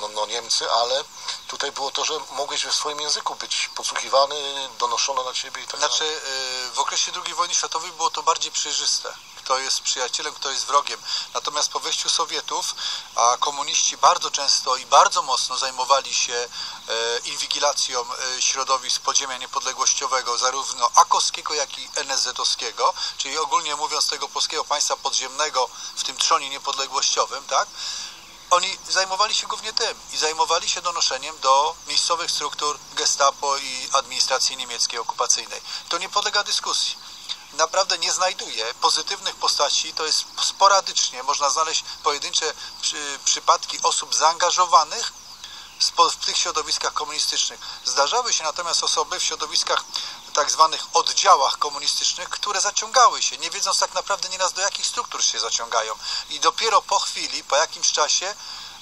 Speaker 19: no, no, Niemcy, ale tutaj było to, że mogłeś we swoim języku być podsłuchiwany, donoszono na ciebie i tak
Speaker 20: Znaczy,
Speaker 19: dalej.
Speaker 20: y, w okresie II wojny światowej było to bardziej przejrzyste. Kto jest przyjacielem, kto jest wrogiem. Natomiast po wejściu Sowietów, a komuniści bardzo często i bardzo mocno zajmowali się e, inwigilacją e, środowisk podziemia niepodległościowego, zarówno akowskiego, jak i NSZ-owskiego, czyli ogólnie mówiąc tego polskiego państwa podziemnego w tym trzonie niepodległościowym, tak? Oni zajmowali się głównie tym i zajmowali się donoszeniem do miejscowych struktur gestapo i administracji niemieckiej okupacyjnej. To nie podlega dyskusji. Naprawdę nie znajduje pozytywnych postaci, to jest sporadycznie, można znaleźć pojedyncze przy, przypadki osób zaangażowanych w tych środowiskach komunistycznych. Zdarzały się natomiast osoby w środowiskach tak zwanych oddziałach komunistycznych, które zaciągały się, nie wiedząc tak naprawdę nieraz do jakich struktur się zaciągają. I dopiero po chwili, po jakimś czasie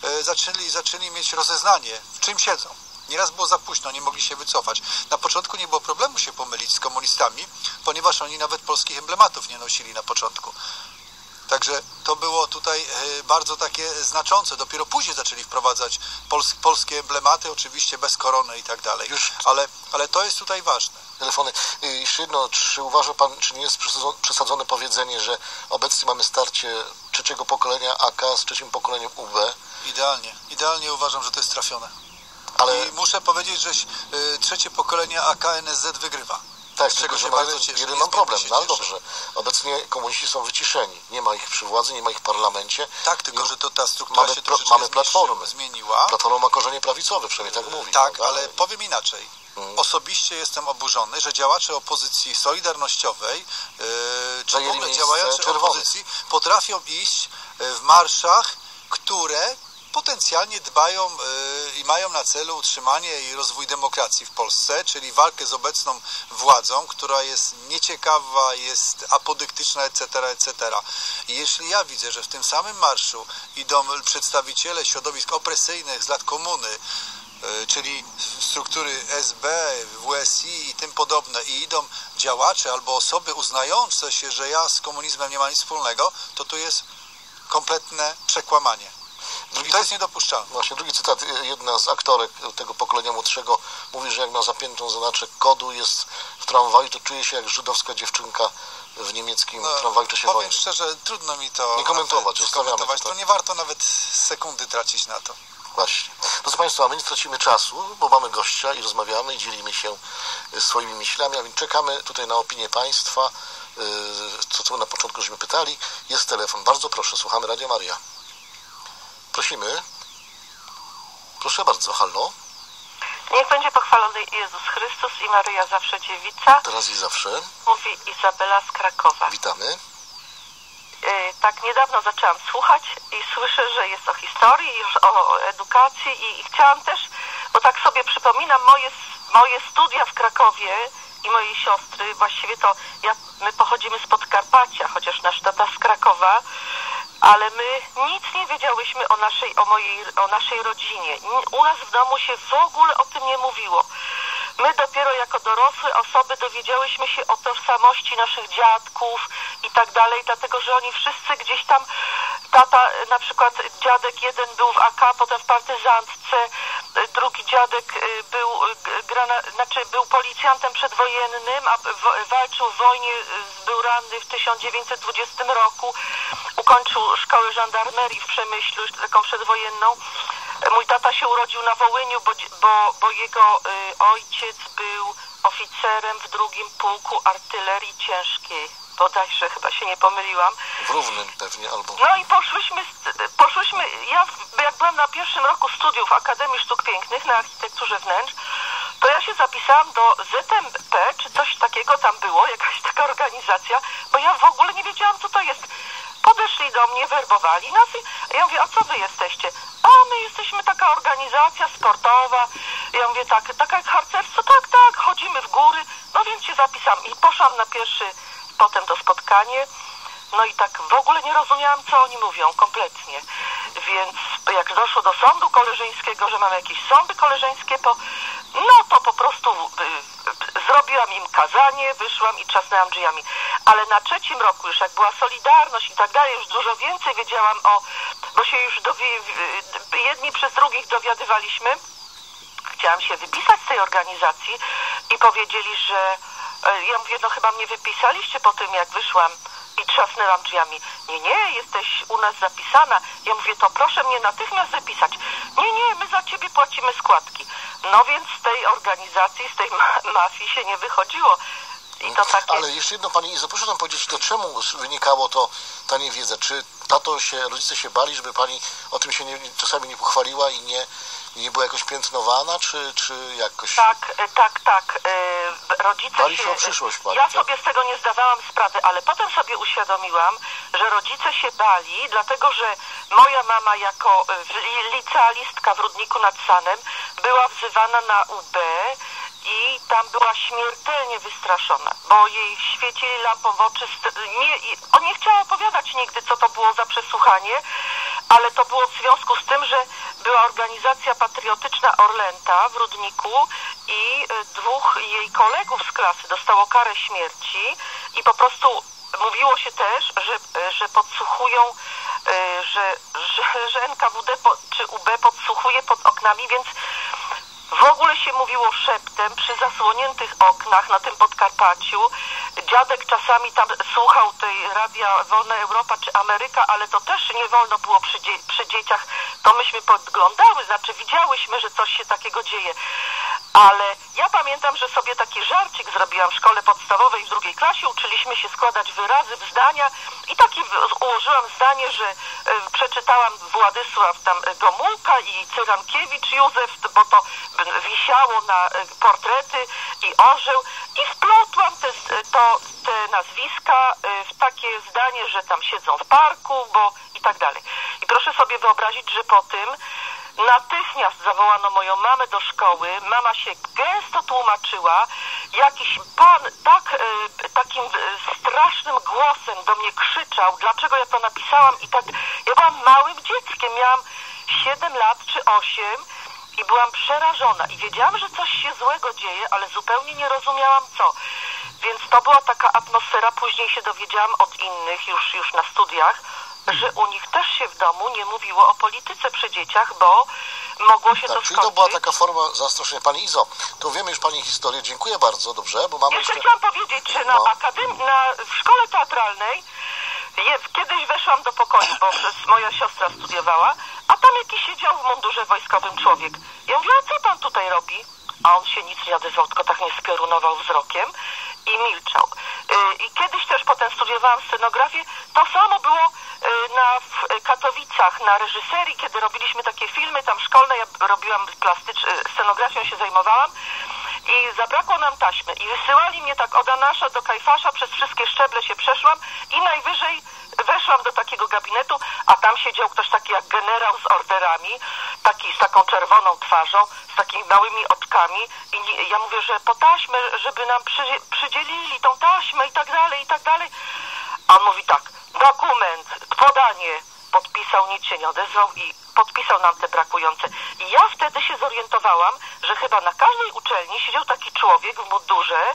Speaker 20: e, zaczęli, zaczęli mieć rozeznanie, w czym siedzą. Nieraz było za późno, nie mogli się wycofać. Na początku nie było problemu się pomylić z komunistami, ponieważ oni nawet polskich emblematów nie nosili na początku. Także to było tutaj e, bardzo takie znaczące. Dopiero później zaczęli wprowadzać pols polskie emblematy, oczywiście bez korony i tak dalej. Ale, ale to jest tutaj ważne.
Speaker 19: telefony. Y, Jeszcze jedno, czy uważa Pan, czy nie jest przesadzone, powiedzenie, że obecnie mamy starcie trzeciego pokolenia AK z trzecim pokoleniem UB?
Speaker 20: Idealnie. Idealnie uważam, że to jest trafione.
Speaker 19: Ale-
Speaker 20: I muszę powiedzieć, że y, trzecie pokolenie AK NSZ wygrywa.
Speaker 19: Tak,
Speaker 20: z czego się bardzo cieszę.
Speaker 19: jeden mam problem, no ale dobrze. Obecnie komuniści są wyciszeni. Nie ma ich przy władzy, nie ma ich w parlamencie.
Speaker 20: Tak, tylko że to ta struktura
Speaker 19: mamy,
Speaker 20: się
Speaker 19: pro, mamy platformy.
Speaker 20: zmieniła.
Speaker 19: Platforma ma korzenie prawicowe, przynajmniej tak mówi.
Speaker 20: Tak,
Speaker 19: prawda?
Speaker 20: ale powiem inaczej.
Speaker 19: Mhm.
Speaker 20: Osobiście jestem oburzony, że działacze opozycji solidarnościowej, yy, czy w ogóle działacze opozycji potrafią iść yy, w marszach, które potencjalnie dbają yy, i mają na celu utrzymanie i rozwój demokracji w Polsce, czyli walkę z obecną władzą, która jest nieciekawa, jest apodyktyczna, etc., etc. I jeśli ja widzę, że w tym samym marszu idą przedstawiciele środowisk opresyjnych z lat komuny, e, czyli struktury SB, WSI i tym podobne i idą działacze albo osoby uznające się, że ja z komunizmem nie mam nic wspólnego, to tu jest kompletne przekłamanie. I to jest niedopuszczalne.
Speaker 19: Właśnie drugi cytat. Jedna z aktorek tego pokolenia młodszego mówi, że jak ma zapiętą zanaczek kodu jest w tramwaju, to czuje się jak żydowska dziewczynka w niemieckim tramwaju w czasie
Speaker 20: No, Powiem
Speaker 19: wojny.
Speaker 20: szczerze, trudno mi to
Speaker 19: Nie komentować,
Speaker 20: nawet komentować.
Speaker 19: to.
Speaker 20: Nie warto nawet sekundy tracić na to.
Speaker 19: Właśnie. Proszę Państwa, my nie stracimy czasu, bo mamy gościa i rozmawiamy i dzielimy się y, swoimi myślami, a więc czekamy tutaj na opinię Państwa, y, co, co na początku żeśmy pytali. Jest telefon. Bardzo proszę, słuchamy Radia Maria. Prosimy. Proszę bardzo, halo.
Speaker 21: Niech będzie pochwalony Jezus Chrystus i Maryja zawsze dziewica.
Speaker 19: Teraz i zawsze.
Speaker 21: Mówi Izabela z Krakowa.
Speaker 19: Witamy.
Speaker 21: Y, tak niedawno zaczęłam słuchać i słyszę, że jest o historii, już o edukacji i, i chciałam też, bo tak sobie przypominam moje, moje studia w Krakowie i mojej siostry, właściwie to ja, my pochodzimy z Podkarpacia, chociaż nasz tata z Krakowa, ale my nic nie wiedziałyśmy o naszej, o mojej, o naszej rodzinie. Ni- U nas w domu się w ogóle o tym nie mówiło. My dopiero jako dorosłe osoby dowiedziałyśmy się o tożsamości naszych dziadków i tak dalej, dlatego że oni wszyscy gdzieś tam, tata, na przykład dziadek jeden był w AK, potem w partyzantce, drugi dziadek e, był, g- grana, znaczy był policjantem przedwojennym, a walczył w wojnie, e, był ranny w 1920 roku, ukończył szkołę żandarmerii w Przemyślu, taką przedwojenną. Mój tata się urodził na Wołyniu, bo, bo, bo jego y, ojciec był oficerem w drugim pułku artylerii ciężkiej. Bodajże, chyba się nie pomyliłam.
Speaker 19: W Równym pewnie albo...
Speaker 21: No i poszłyśmy, poszłyśmy, ja jak byłam na pierwszym roku studiów Akademii Sztuk Pięknych na architekturze wnętrz, to ja się zapisałam do ZMP, czy coś takiego tam było, jakaś taka organizacja, bo ja w ogóle nie wiedziałam, co to jest. Podeszli do mnie, werbowali nas i ja mówię, a co wy jesteście? A my jesteśmy taka organizacja sportowa. Ja mówię, tak, taka jak harcerstwo, tak, tak, chodzimy w góry. No więc się zapisałam i poszłam na pierwszy, potem to spotkanie. No i tak w ogóle nie rozumiałam, co oni mówią, kompletnie. Więc jak doszło do sądu koleżeńskiego, że mamy jakieś sądy koleżeńskie, to no to po prostu y, y, zrobiłam im kazanie, wyszłam i trzasnęłam drzwiami. Ale na trzecim roku już jak była Solidarność i tak dalej, już dużo więcej wiedziałam o, bo się już dowi, y, jedni przez drugich dowiadywaliśmy, chciałam się wypisać z tej organizacji i powiedzieli, że ja mówię, no chyba mnie wypisaliście po tym, jak wyszłam i trzasnęłam drzwiami. Nie, nie, jesteś u nas zapisana. Ja mówię, to proszę mnie natychmiast wypisać. Nie, nie, my za ciebie płacimy składki. No więc z tej organizacji, z tej ma- mafii się nie wychodziło. I to takie...
Speaker 19: Ale jeszcze jedno, Pani Izo, proszę nam powiedzieć, to czemu wynikało to, ta niewiedza? Czy tato się, rodzice się bali, żeby Pani o tym się nie, czasami nie pochwaliła i nie, i nie była jakoś piętnowana, czy, czy jakoś...
Speaker 21: Tak, e, tak, tak. e, Rodzice
Speaker 19: Bali się o przyszłość Pani,
Speaker 21: Ja
Speaker 19: tak?
Speaker 21: sobie z tego nie zdawałam sprawy, ale potem sobie uświadomiłam, że rodzice się bali, dlatego że moja mama jako e, licealistka w Rudniku nad Sanem była wzywana na UB i tam była śmiertelnie wystraszona, bo jej świecili lampą w oczy. Nie, i- on nie chciała opowiadać nigdy, co to było za przesłuchanie, ale to było w związku z tym, że była organizacja patriotyczna Orlęta w Rudniku i e, dwóch jej kolegów z klasy dostało karę śmierci i po prostu mówiło się też, że, e, że podsłuchują, e, że, że, że NKWD czy UB podsłuchuje pod oknami, więc w ogóle się mówiło szeptem przy zasłoniętych oknach na tym Podkarpaciu. Dziadek czasami tam słuchał tej radia Wolna Europa czy Ameryka, ale to też nie wolno było przy, dzie- przy dzieciach. To myśmy podglądały, znaczy widziałyśmy, że coś się takiego dzieje. Ale ja pamiętam, że sobie taki żarcik zrobiłam w szkole podstawowej w drugiej klasie. Uczyliśmy się składać wyrazy w zdania i taki ułożyłam zdanie, że e, przeczytałam Władysław tam e, Gomułka i Cyrankiewicz Józef, bo to wisiało na e, portrety i orzeł i wplotłam te, to, te nazwiska e, w takie zdanie, że tam siedzą w parku, bo i tak dalej. I proszę sobie wyobrazić, że po tym Natychmiast zawołano moją mamę do szkoły. Mama się gęsto tłumaczyła. Jakiś pan tak, e, takim e, strasznym głosem do mnie krzyczał, dlaczego ja to napisałam i tak. Ja byłam małym dzieckiem, miałam 7 lat czy 8 i byłam przerażona i wiedziałam, że coś się złego dzieje, ale zupełnie nie rozumiałam co. Więc to była taka atmosfera, później się dowiedziałam od innych już, już na studiach, że u nich też się w domu nie mówiło o polityce przy dzieciach, bo mogło się to
Speaker 19: Tak, czyli
Speaker 21: skończyć.
Speaker 19: to była taka forma zastraszenia. Pani Izo, to wiemy już Pani historię. Dziękuję bardzo, dobrze, bo mamy
Speaker 21: Jeszcze
Speaker 19: jeszcze...
Speaker 21: chciałam powiedzieć, że na
Speaker 19: No.
Speaker 21: akademii, na, w szkole teatralnej kiedyś weszłam do pokoju, bo przez moja siostra studiowała, a tam jakiś siedział w mundurze wojskowym człowiek. Ja mówię, a co pan tutaj robi? A on się nic nie odezwał, tylko tak mnie spiorunował wzrokiem i milczał. Y, I kiedyś też potem studiowałam scenografię. To samo było na w Katowicach, na reżyserii, kiedy robiliśmy takie filmy tam szkolne. Ja robiłam plastycz, y, scenografią się zajmowałam i zabrakło nam taśmy i wysyłali mnie tak od Anasza do Kajfasza, przez wszystkie szczeble się przeszłam i najwyżej weszłam do takiego gabinetu, a tam siedział ktoś taki jak generał z orderami, taki z taką czerwoną twarzą, z takimi małymi oczkami i ja mówię, że po taśmę, żeby nam przy, przydzielili tą taśmę i tak dalej, i tak dalej. A on mówi tak, dokument, podanie, podpisał, nic się nie odezwał i podpisał nam te brakujące. I ja wtedy się zorientowałam, że chyba na każdej uczelni siedział taki człowiek w mundurze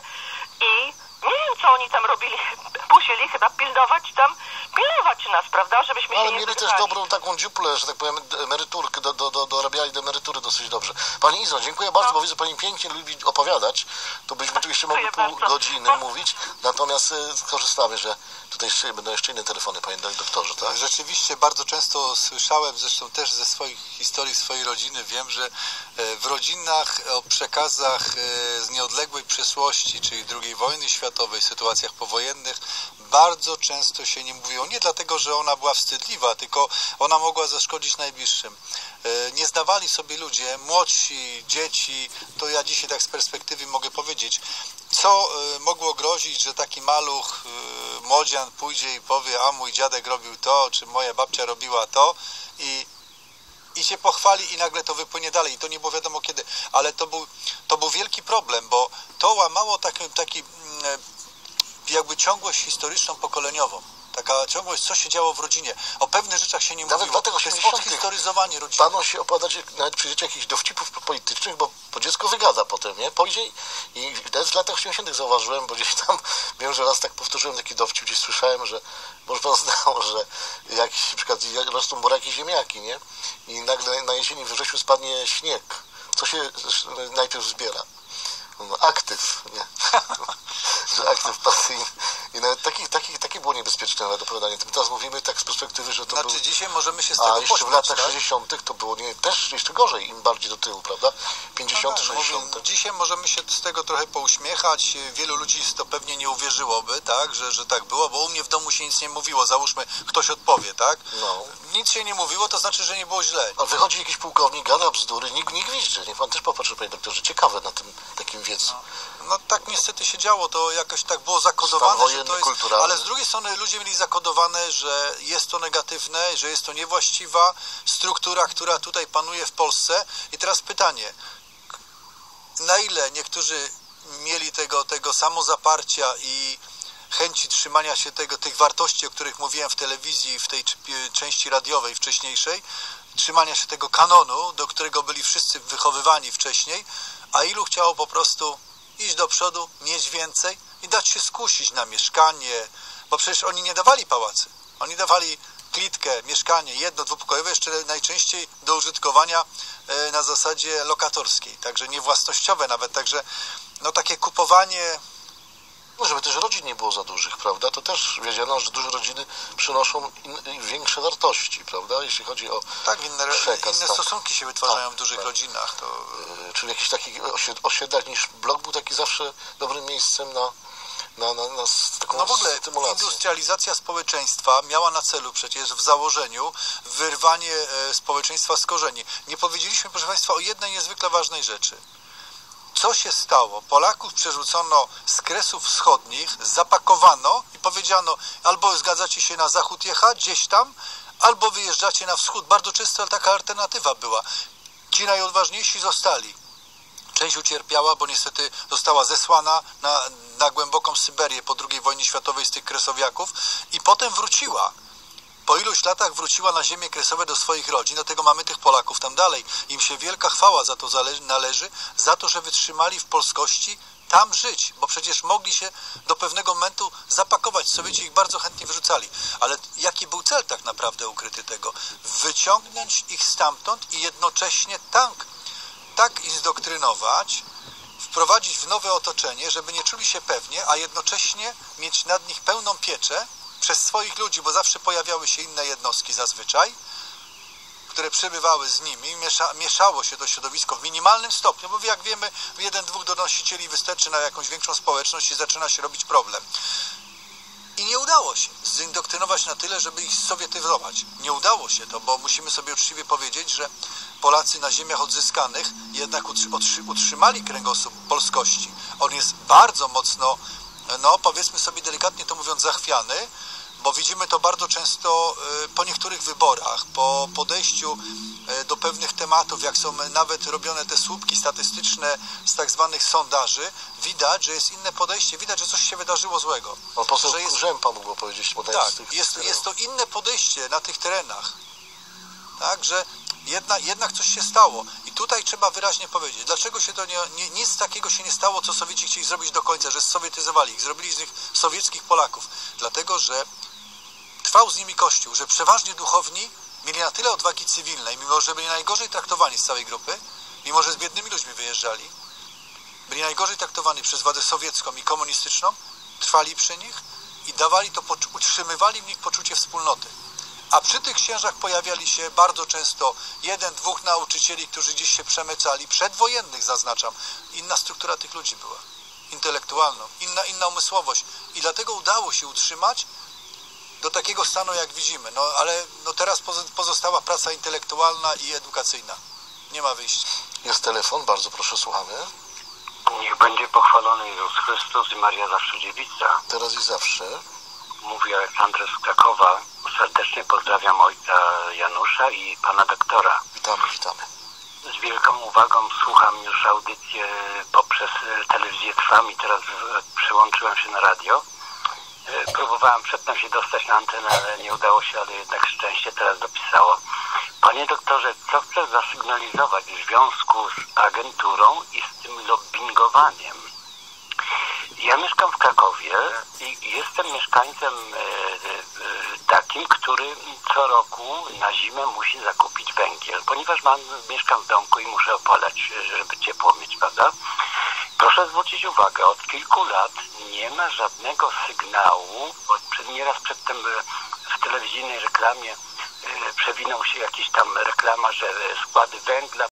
Speaker 21: i nie wiem, co oni tam robili. Musieli chyba pilnować tam, pilnować nas, prawda, żebyśmy
Speaker 19: No, ale
Speaker 21: się nie
Speaker 19: mieli też dobrą taką dziuplę, że tak powiem, emeryturkę, do, do, do, dorabiali do emerytury dosyć dobrze. Pani Izo, dziękuję bardzo, bo widzę, Pani pięknie lubi opowiadać. To byśmy tu jeszcze mogli pół
Speaker 21: bardzo.
Speaker 19: godziny mówić, natomiast y, skorzystamy, że tutaj jeszcze, będą jeszcze inne telefony, Panie doktorze, tak?
Speaker 20: Rzeczywiście bardzo często słyszałem, zresztą też ze swoich historii swojej rodziny, wiem, że e, w rodzinach o przekazach e, z nieodległej przeszłości, czyli II wojny światowej, sytuacjach powojennych, bardzo często się nie mówiło. Nie dlatego, że ona była wstydliwa, tylko ona mogła zaszkodzić najbliższym. E, Nie zdawali sobie ludzie, młodsi, dzieci, to ja dzisiaj tak z perspektywy mogę powiedzieć, co e, mogło grozić, że taki maluch, e, młodzian pójdzie i powie, a mój dziadek robił to, czy moja babcia robiła to i, i się pochwali i nagle to wypłynie dalej. I to nie było wiadomo kiedy, ale to był, to był wielki problem, bo to łamało taki, taki mm, jakby ciągłość historyczną pokoleniową. Taka ciągłość, co się działo w rodzinie. O pewnych rzeczach się nie
Speaker 19: Nawet
Speaker 20: mówiło.
Speaker 19: w latach To jest 80.
Speaker 20: odhistoryzowanie rodziny.
Speaker 19: Staną się opowiadać nawet przy dzieciach jakichś dowcipów politycznych, bo, bo dziecko wygada potem, nie? Pójdzie i- i nawet w latach 80. zauważyłem, bo gdzieś tam wiem, że raz tak powtórzyłem taki dowcip, gdzieś słyszałem, że może pan znał, że jak na przykład rosną buraki i ziemniaki, nie? I nagle na jesieni we wrześniu spadnie śnieg. Co się najpierw zbiera? No, aktyw, nie? że aktyw pasyjny. I nawet taki, taki, takie było niebezpieczne opowiadanie. Teraz mówimy tak z perspektywy, że to
Speaker 20: Znaczy
Speaker 19: był...
Speaker 20: dzisiaj możemy się z
Speaker 19: A
Speaker 20: tego
Speaker 19: jeszcze w latach
Speaker 20: tak?
Speaker 19: 60. to było nie, też jeszcze gorzej, im bardziej do tyłu, prawda? 50.,
Speaker 20: No tak, mówię,
Speaker 19: 60.
Speaker 20: Dzisiaj możemy się z tego trochę pouśmiechać. Wielu ludzi to pewnie nie uwierzyłoby, tak, że, że tak było, bo u mnie w domu się nic nie mówiło. Załóżmy, ktoś odpowie, tak?
Speaker 19: No.
Speaker 20: Nic się nie mówiło, to znaczy, że nie było źle.
Speaker 19: A wychodzi jakiś pułkownik, gada bzdury, nikt nie gwizdże. Niech pan też popatrzy, panie doktorze, ciekawe na tym takim wiecu.
Speaker 20: No tak niestety się działo, to jakoś tak było zakodowane, że to jest,
Speaker 19: kulturalny.
Speaker 20: ale z drugiej strony ludzie mieli zakodowane, że jest to negatywne, że jest to niewłaściwa struktura, która tutaj panuje w Polsce. I teraz pytanie, na ile niektórzy mieli tego, tego samozaparcia i chęci trzymania się tego, tych wartości, o których mówiłem w telewizji, w tej części radiowej wcześniejszej, trzymania się tego kanonu, do którego byli wszyscy wychowywani wcześniej, a ilu chciało po prostu iść do przodu, mieć więcej i dać się skusić na mieszkanie, bo przecież oni nie dawali pałacy. Oni dawali klitkę, mieszkanie jedno, dwupokojowe, jeszcze najczęściej do użytkowania e, na zasadzie lokatorskiej, także nie własnościowe nawet, także no takie kupowanie
Speaker 19: No, żeby też rodzin nie było za dużych, prawda? To też wiedziano, że duże rodziny przynoszą in, większe wartości, prawda? Jeśli chodzi o
Speaker 20: tak, inne,
Speaker 19: przekaz.
Speaker 20: inne
Speaker 19: tak.
Speaker 20: stosunki się wytwarzają
Speaker 19: Tak,
Speaker 20: w dużych
Speaker 19: tak.
Speaker 20: rodzinach. To...
Speaker 19: Y, Czyli jakiś taki osied- osiedlach niż blok był taki zawsze dobrym miejscem na, na, na, na
Speaker 20: No w ogóle
Speaker 19: stymulację.
Speaker 20: industrializacja społeczeństwa miała na celu przecież w założeniu wyrwanie e, społeczeństwa z korzeni. Nie powiedzieliśmy, proszę Państwa, o jednej niezwykle ważnej rzeczy. Co się stało? Polaków przerzucono z kresów wschodnich, zapakowano i powiedziano albo zgadzacie się na zachód jechać gdzieś tam, albo wyjeżdżacie na wschód. Bardzo często taka alternatywa była. Ci najodważniejsi zostali. Część ucierpiała, bo niestety została zesłana na, na głęboką Syberię po II wojnie światowej z tych kresowiaków i potem wróciła. Po iluś latach wróciła na ziemię kresowe do swoich rodzin, dlatego mamy tych Polaków tam dalej. Im się wielka chwała za to należy, za to, że wytrzymali w polskości tam żyć, bo przecież mogli się do pewnego momentu zapakować. Sowieci ich bardzo chętnie wyrzucali. Ale jaki był cel tak naprawdę ukryty tego? Wyciągnąć ich stamtąd i jednocześnie tank tak indoktrynować, wprowadzić w nowe otoczenie, żeby nie czuli się pewnie, a jednocześnie mieć nad nich pełną pieczę przez swoich ludzi, bo zawsze pojawiały się inne jednostki zazwyczaj, które przebywały z nimi, miesza, mieszało się to środowisko w minimalnym stopniu, bo jak wiemy, jeden, dwóch donosicieli wystarczy na jakąś większą społeczność i zaczyna się robić problem. I nie udało się zindoktrynować na tyle, żeby ich sowietyzować. Nie udało się to, bo musimy sobie uczciwie powiedzieć, że Polacy na ziemiach odzyskanych jednak utrzymali kręgosłup polskości. On jest bardzo mocno, no powiedzmy sobie delikatnie to mówiąc, zachwiany, bo widzimy to bardzo często y, po niektórych wyborach, po podejściu y, do pewnych tematów, jak są nawet robione te słupki statystyczne z tak zwanych sondaży, widać, że jest inne podejście, widać, że coś się wydarzyło złego.
Speaker 19: Pan poseł
Speaker 20: Że jest-
Speaker 19: Rzempa mógł powiedzieć
Speaker 20: Tak,
Speaker 19: tych
Speaker 20: jest,
Speaker 19: terenów.
Speaker 20: jest to inne podejście na tych terenach. Tak, że jedna, jednak coś się stało. I tutaj trzeba wyraźnie powiedzieć, dlaczego się to nie, nie, nic takiego się nie stało, co Sowieci chcieli zrobić do końca, że sowietyzowali ich, zrobili z nich sowieckich Polaków. Dlatego, że trwał z nimi Kościół, że przeważnie duchowni mieli na tyle odwagi cywilnej, mimo że byli najgorzej traktowani z całej grupy, mimo że z biednymi ludźmi wyjeżdżali, byli najgorzej traktowani przez władzę sowiecką i komunistyczną, trwali przy nich i dawali to, utrzymywali w nich poczucie wspólnoty. A przy tych księżach pojawiali się bardzo często jeden, dwóch nauczycieli, którzy gdzieś się przemycali, przedwojennych zaznaczam. Inna struktura tych ludzi była, intelektualna, inna, inna umysłowość. I dlatego udało się utrzymać do takiego stanu, jak widzimy. No ale no, teraz pozo- pozostała praca intelektualna i edukacyjna. Nie ma wyjścia.
Speaker 19: Jest telefon, bardzo proszę, słuchamy.
Speaker 22: Niech będzie pochwalony Jezus Chrystus i Maria Zawsze Dziewica.
Speaker 19: Teraz i zawsze.
Speaker 22: Mówi Aleksandr z Krakowa. Serdecznie pozdrawiam ojca Janusza i pana doktora.
Speaker 19: Witamy, witamy.
Speaker 22: Z wielką uwagą słucham już audycję poprzez e, telewizję Trwam i teraz e, przyłączyłem się na radio. E, Próbowałem przedtem się dostać na antenę, ale nie udało się, ale jednak szczęście teraz dopisało. Panie doktorze, co chcę zasygnalizować w związku z agenturą i z tym lobbingowaniem? Ja mieszkam w Krakowie i jestem mieszkańcem takim, który co roku na zimę musi zakupić węgiel, ponieważ mam, mieszkam w domku i muszę opalać, żeby ciepło mieć, prawda? Proszę zwrócić uwagę, od kilku lat nie ma żadnego sygnału, bo nieraz przedtem e, w telewizyjnej reklamie e, przewinął się jakiś tam reklama, że e, składy węgla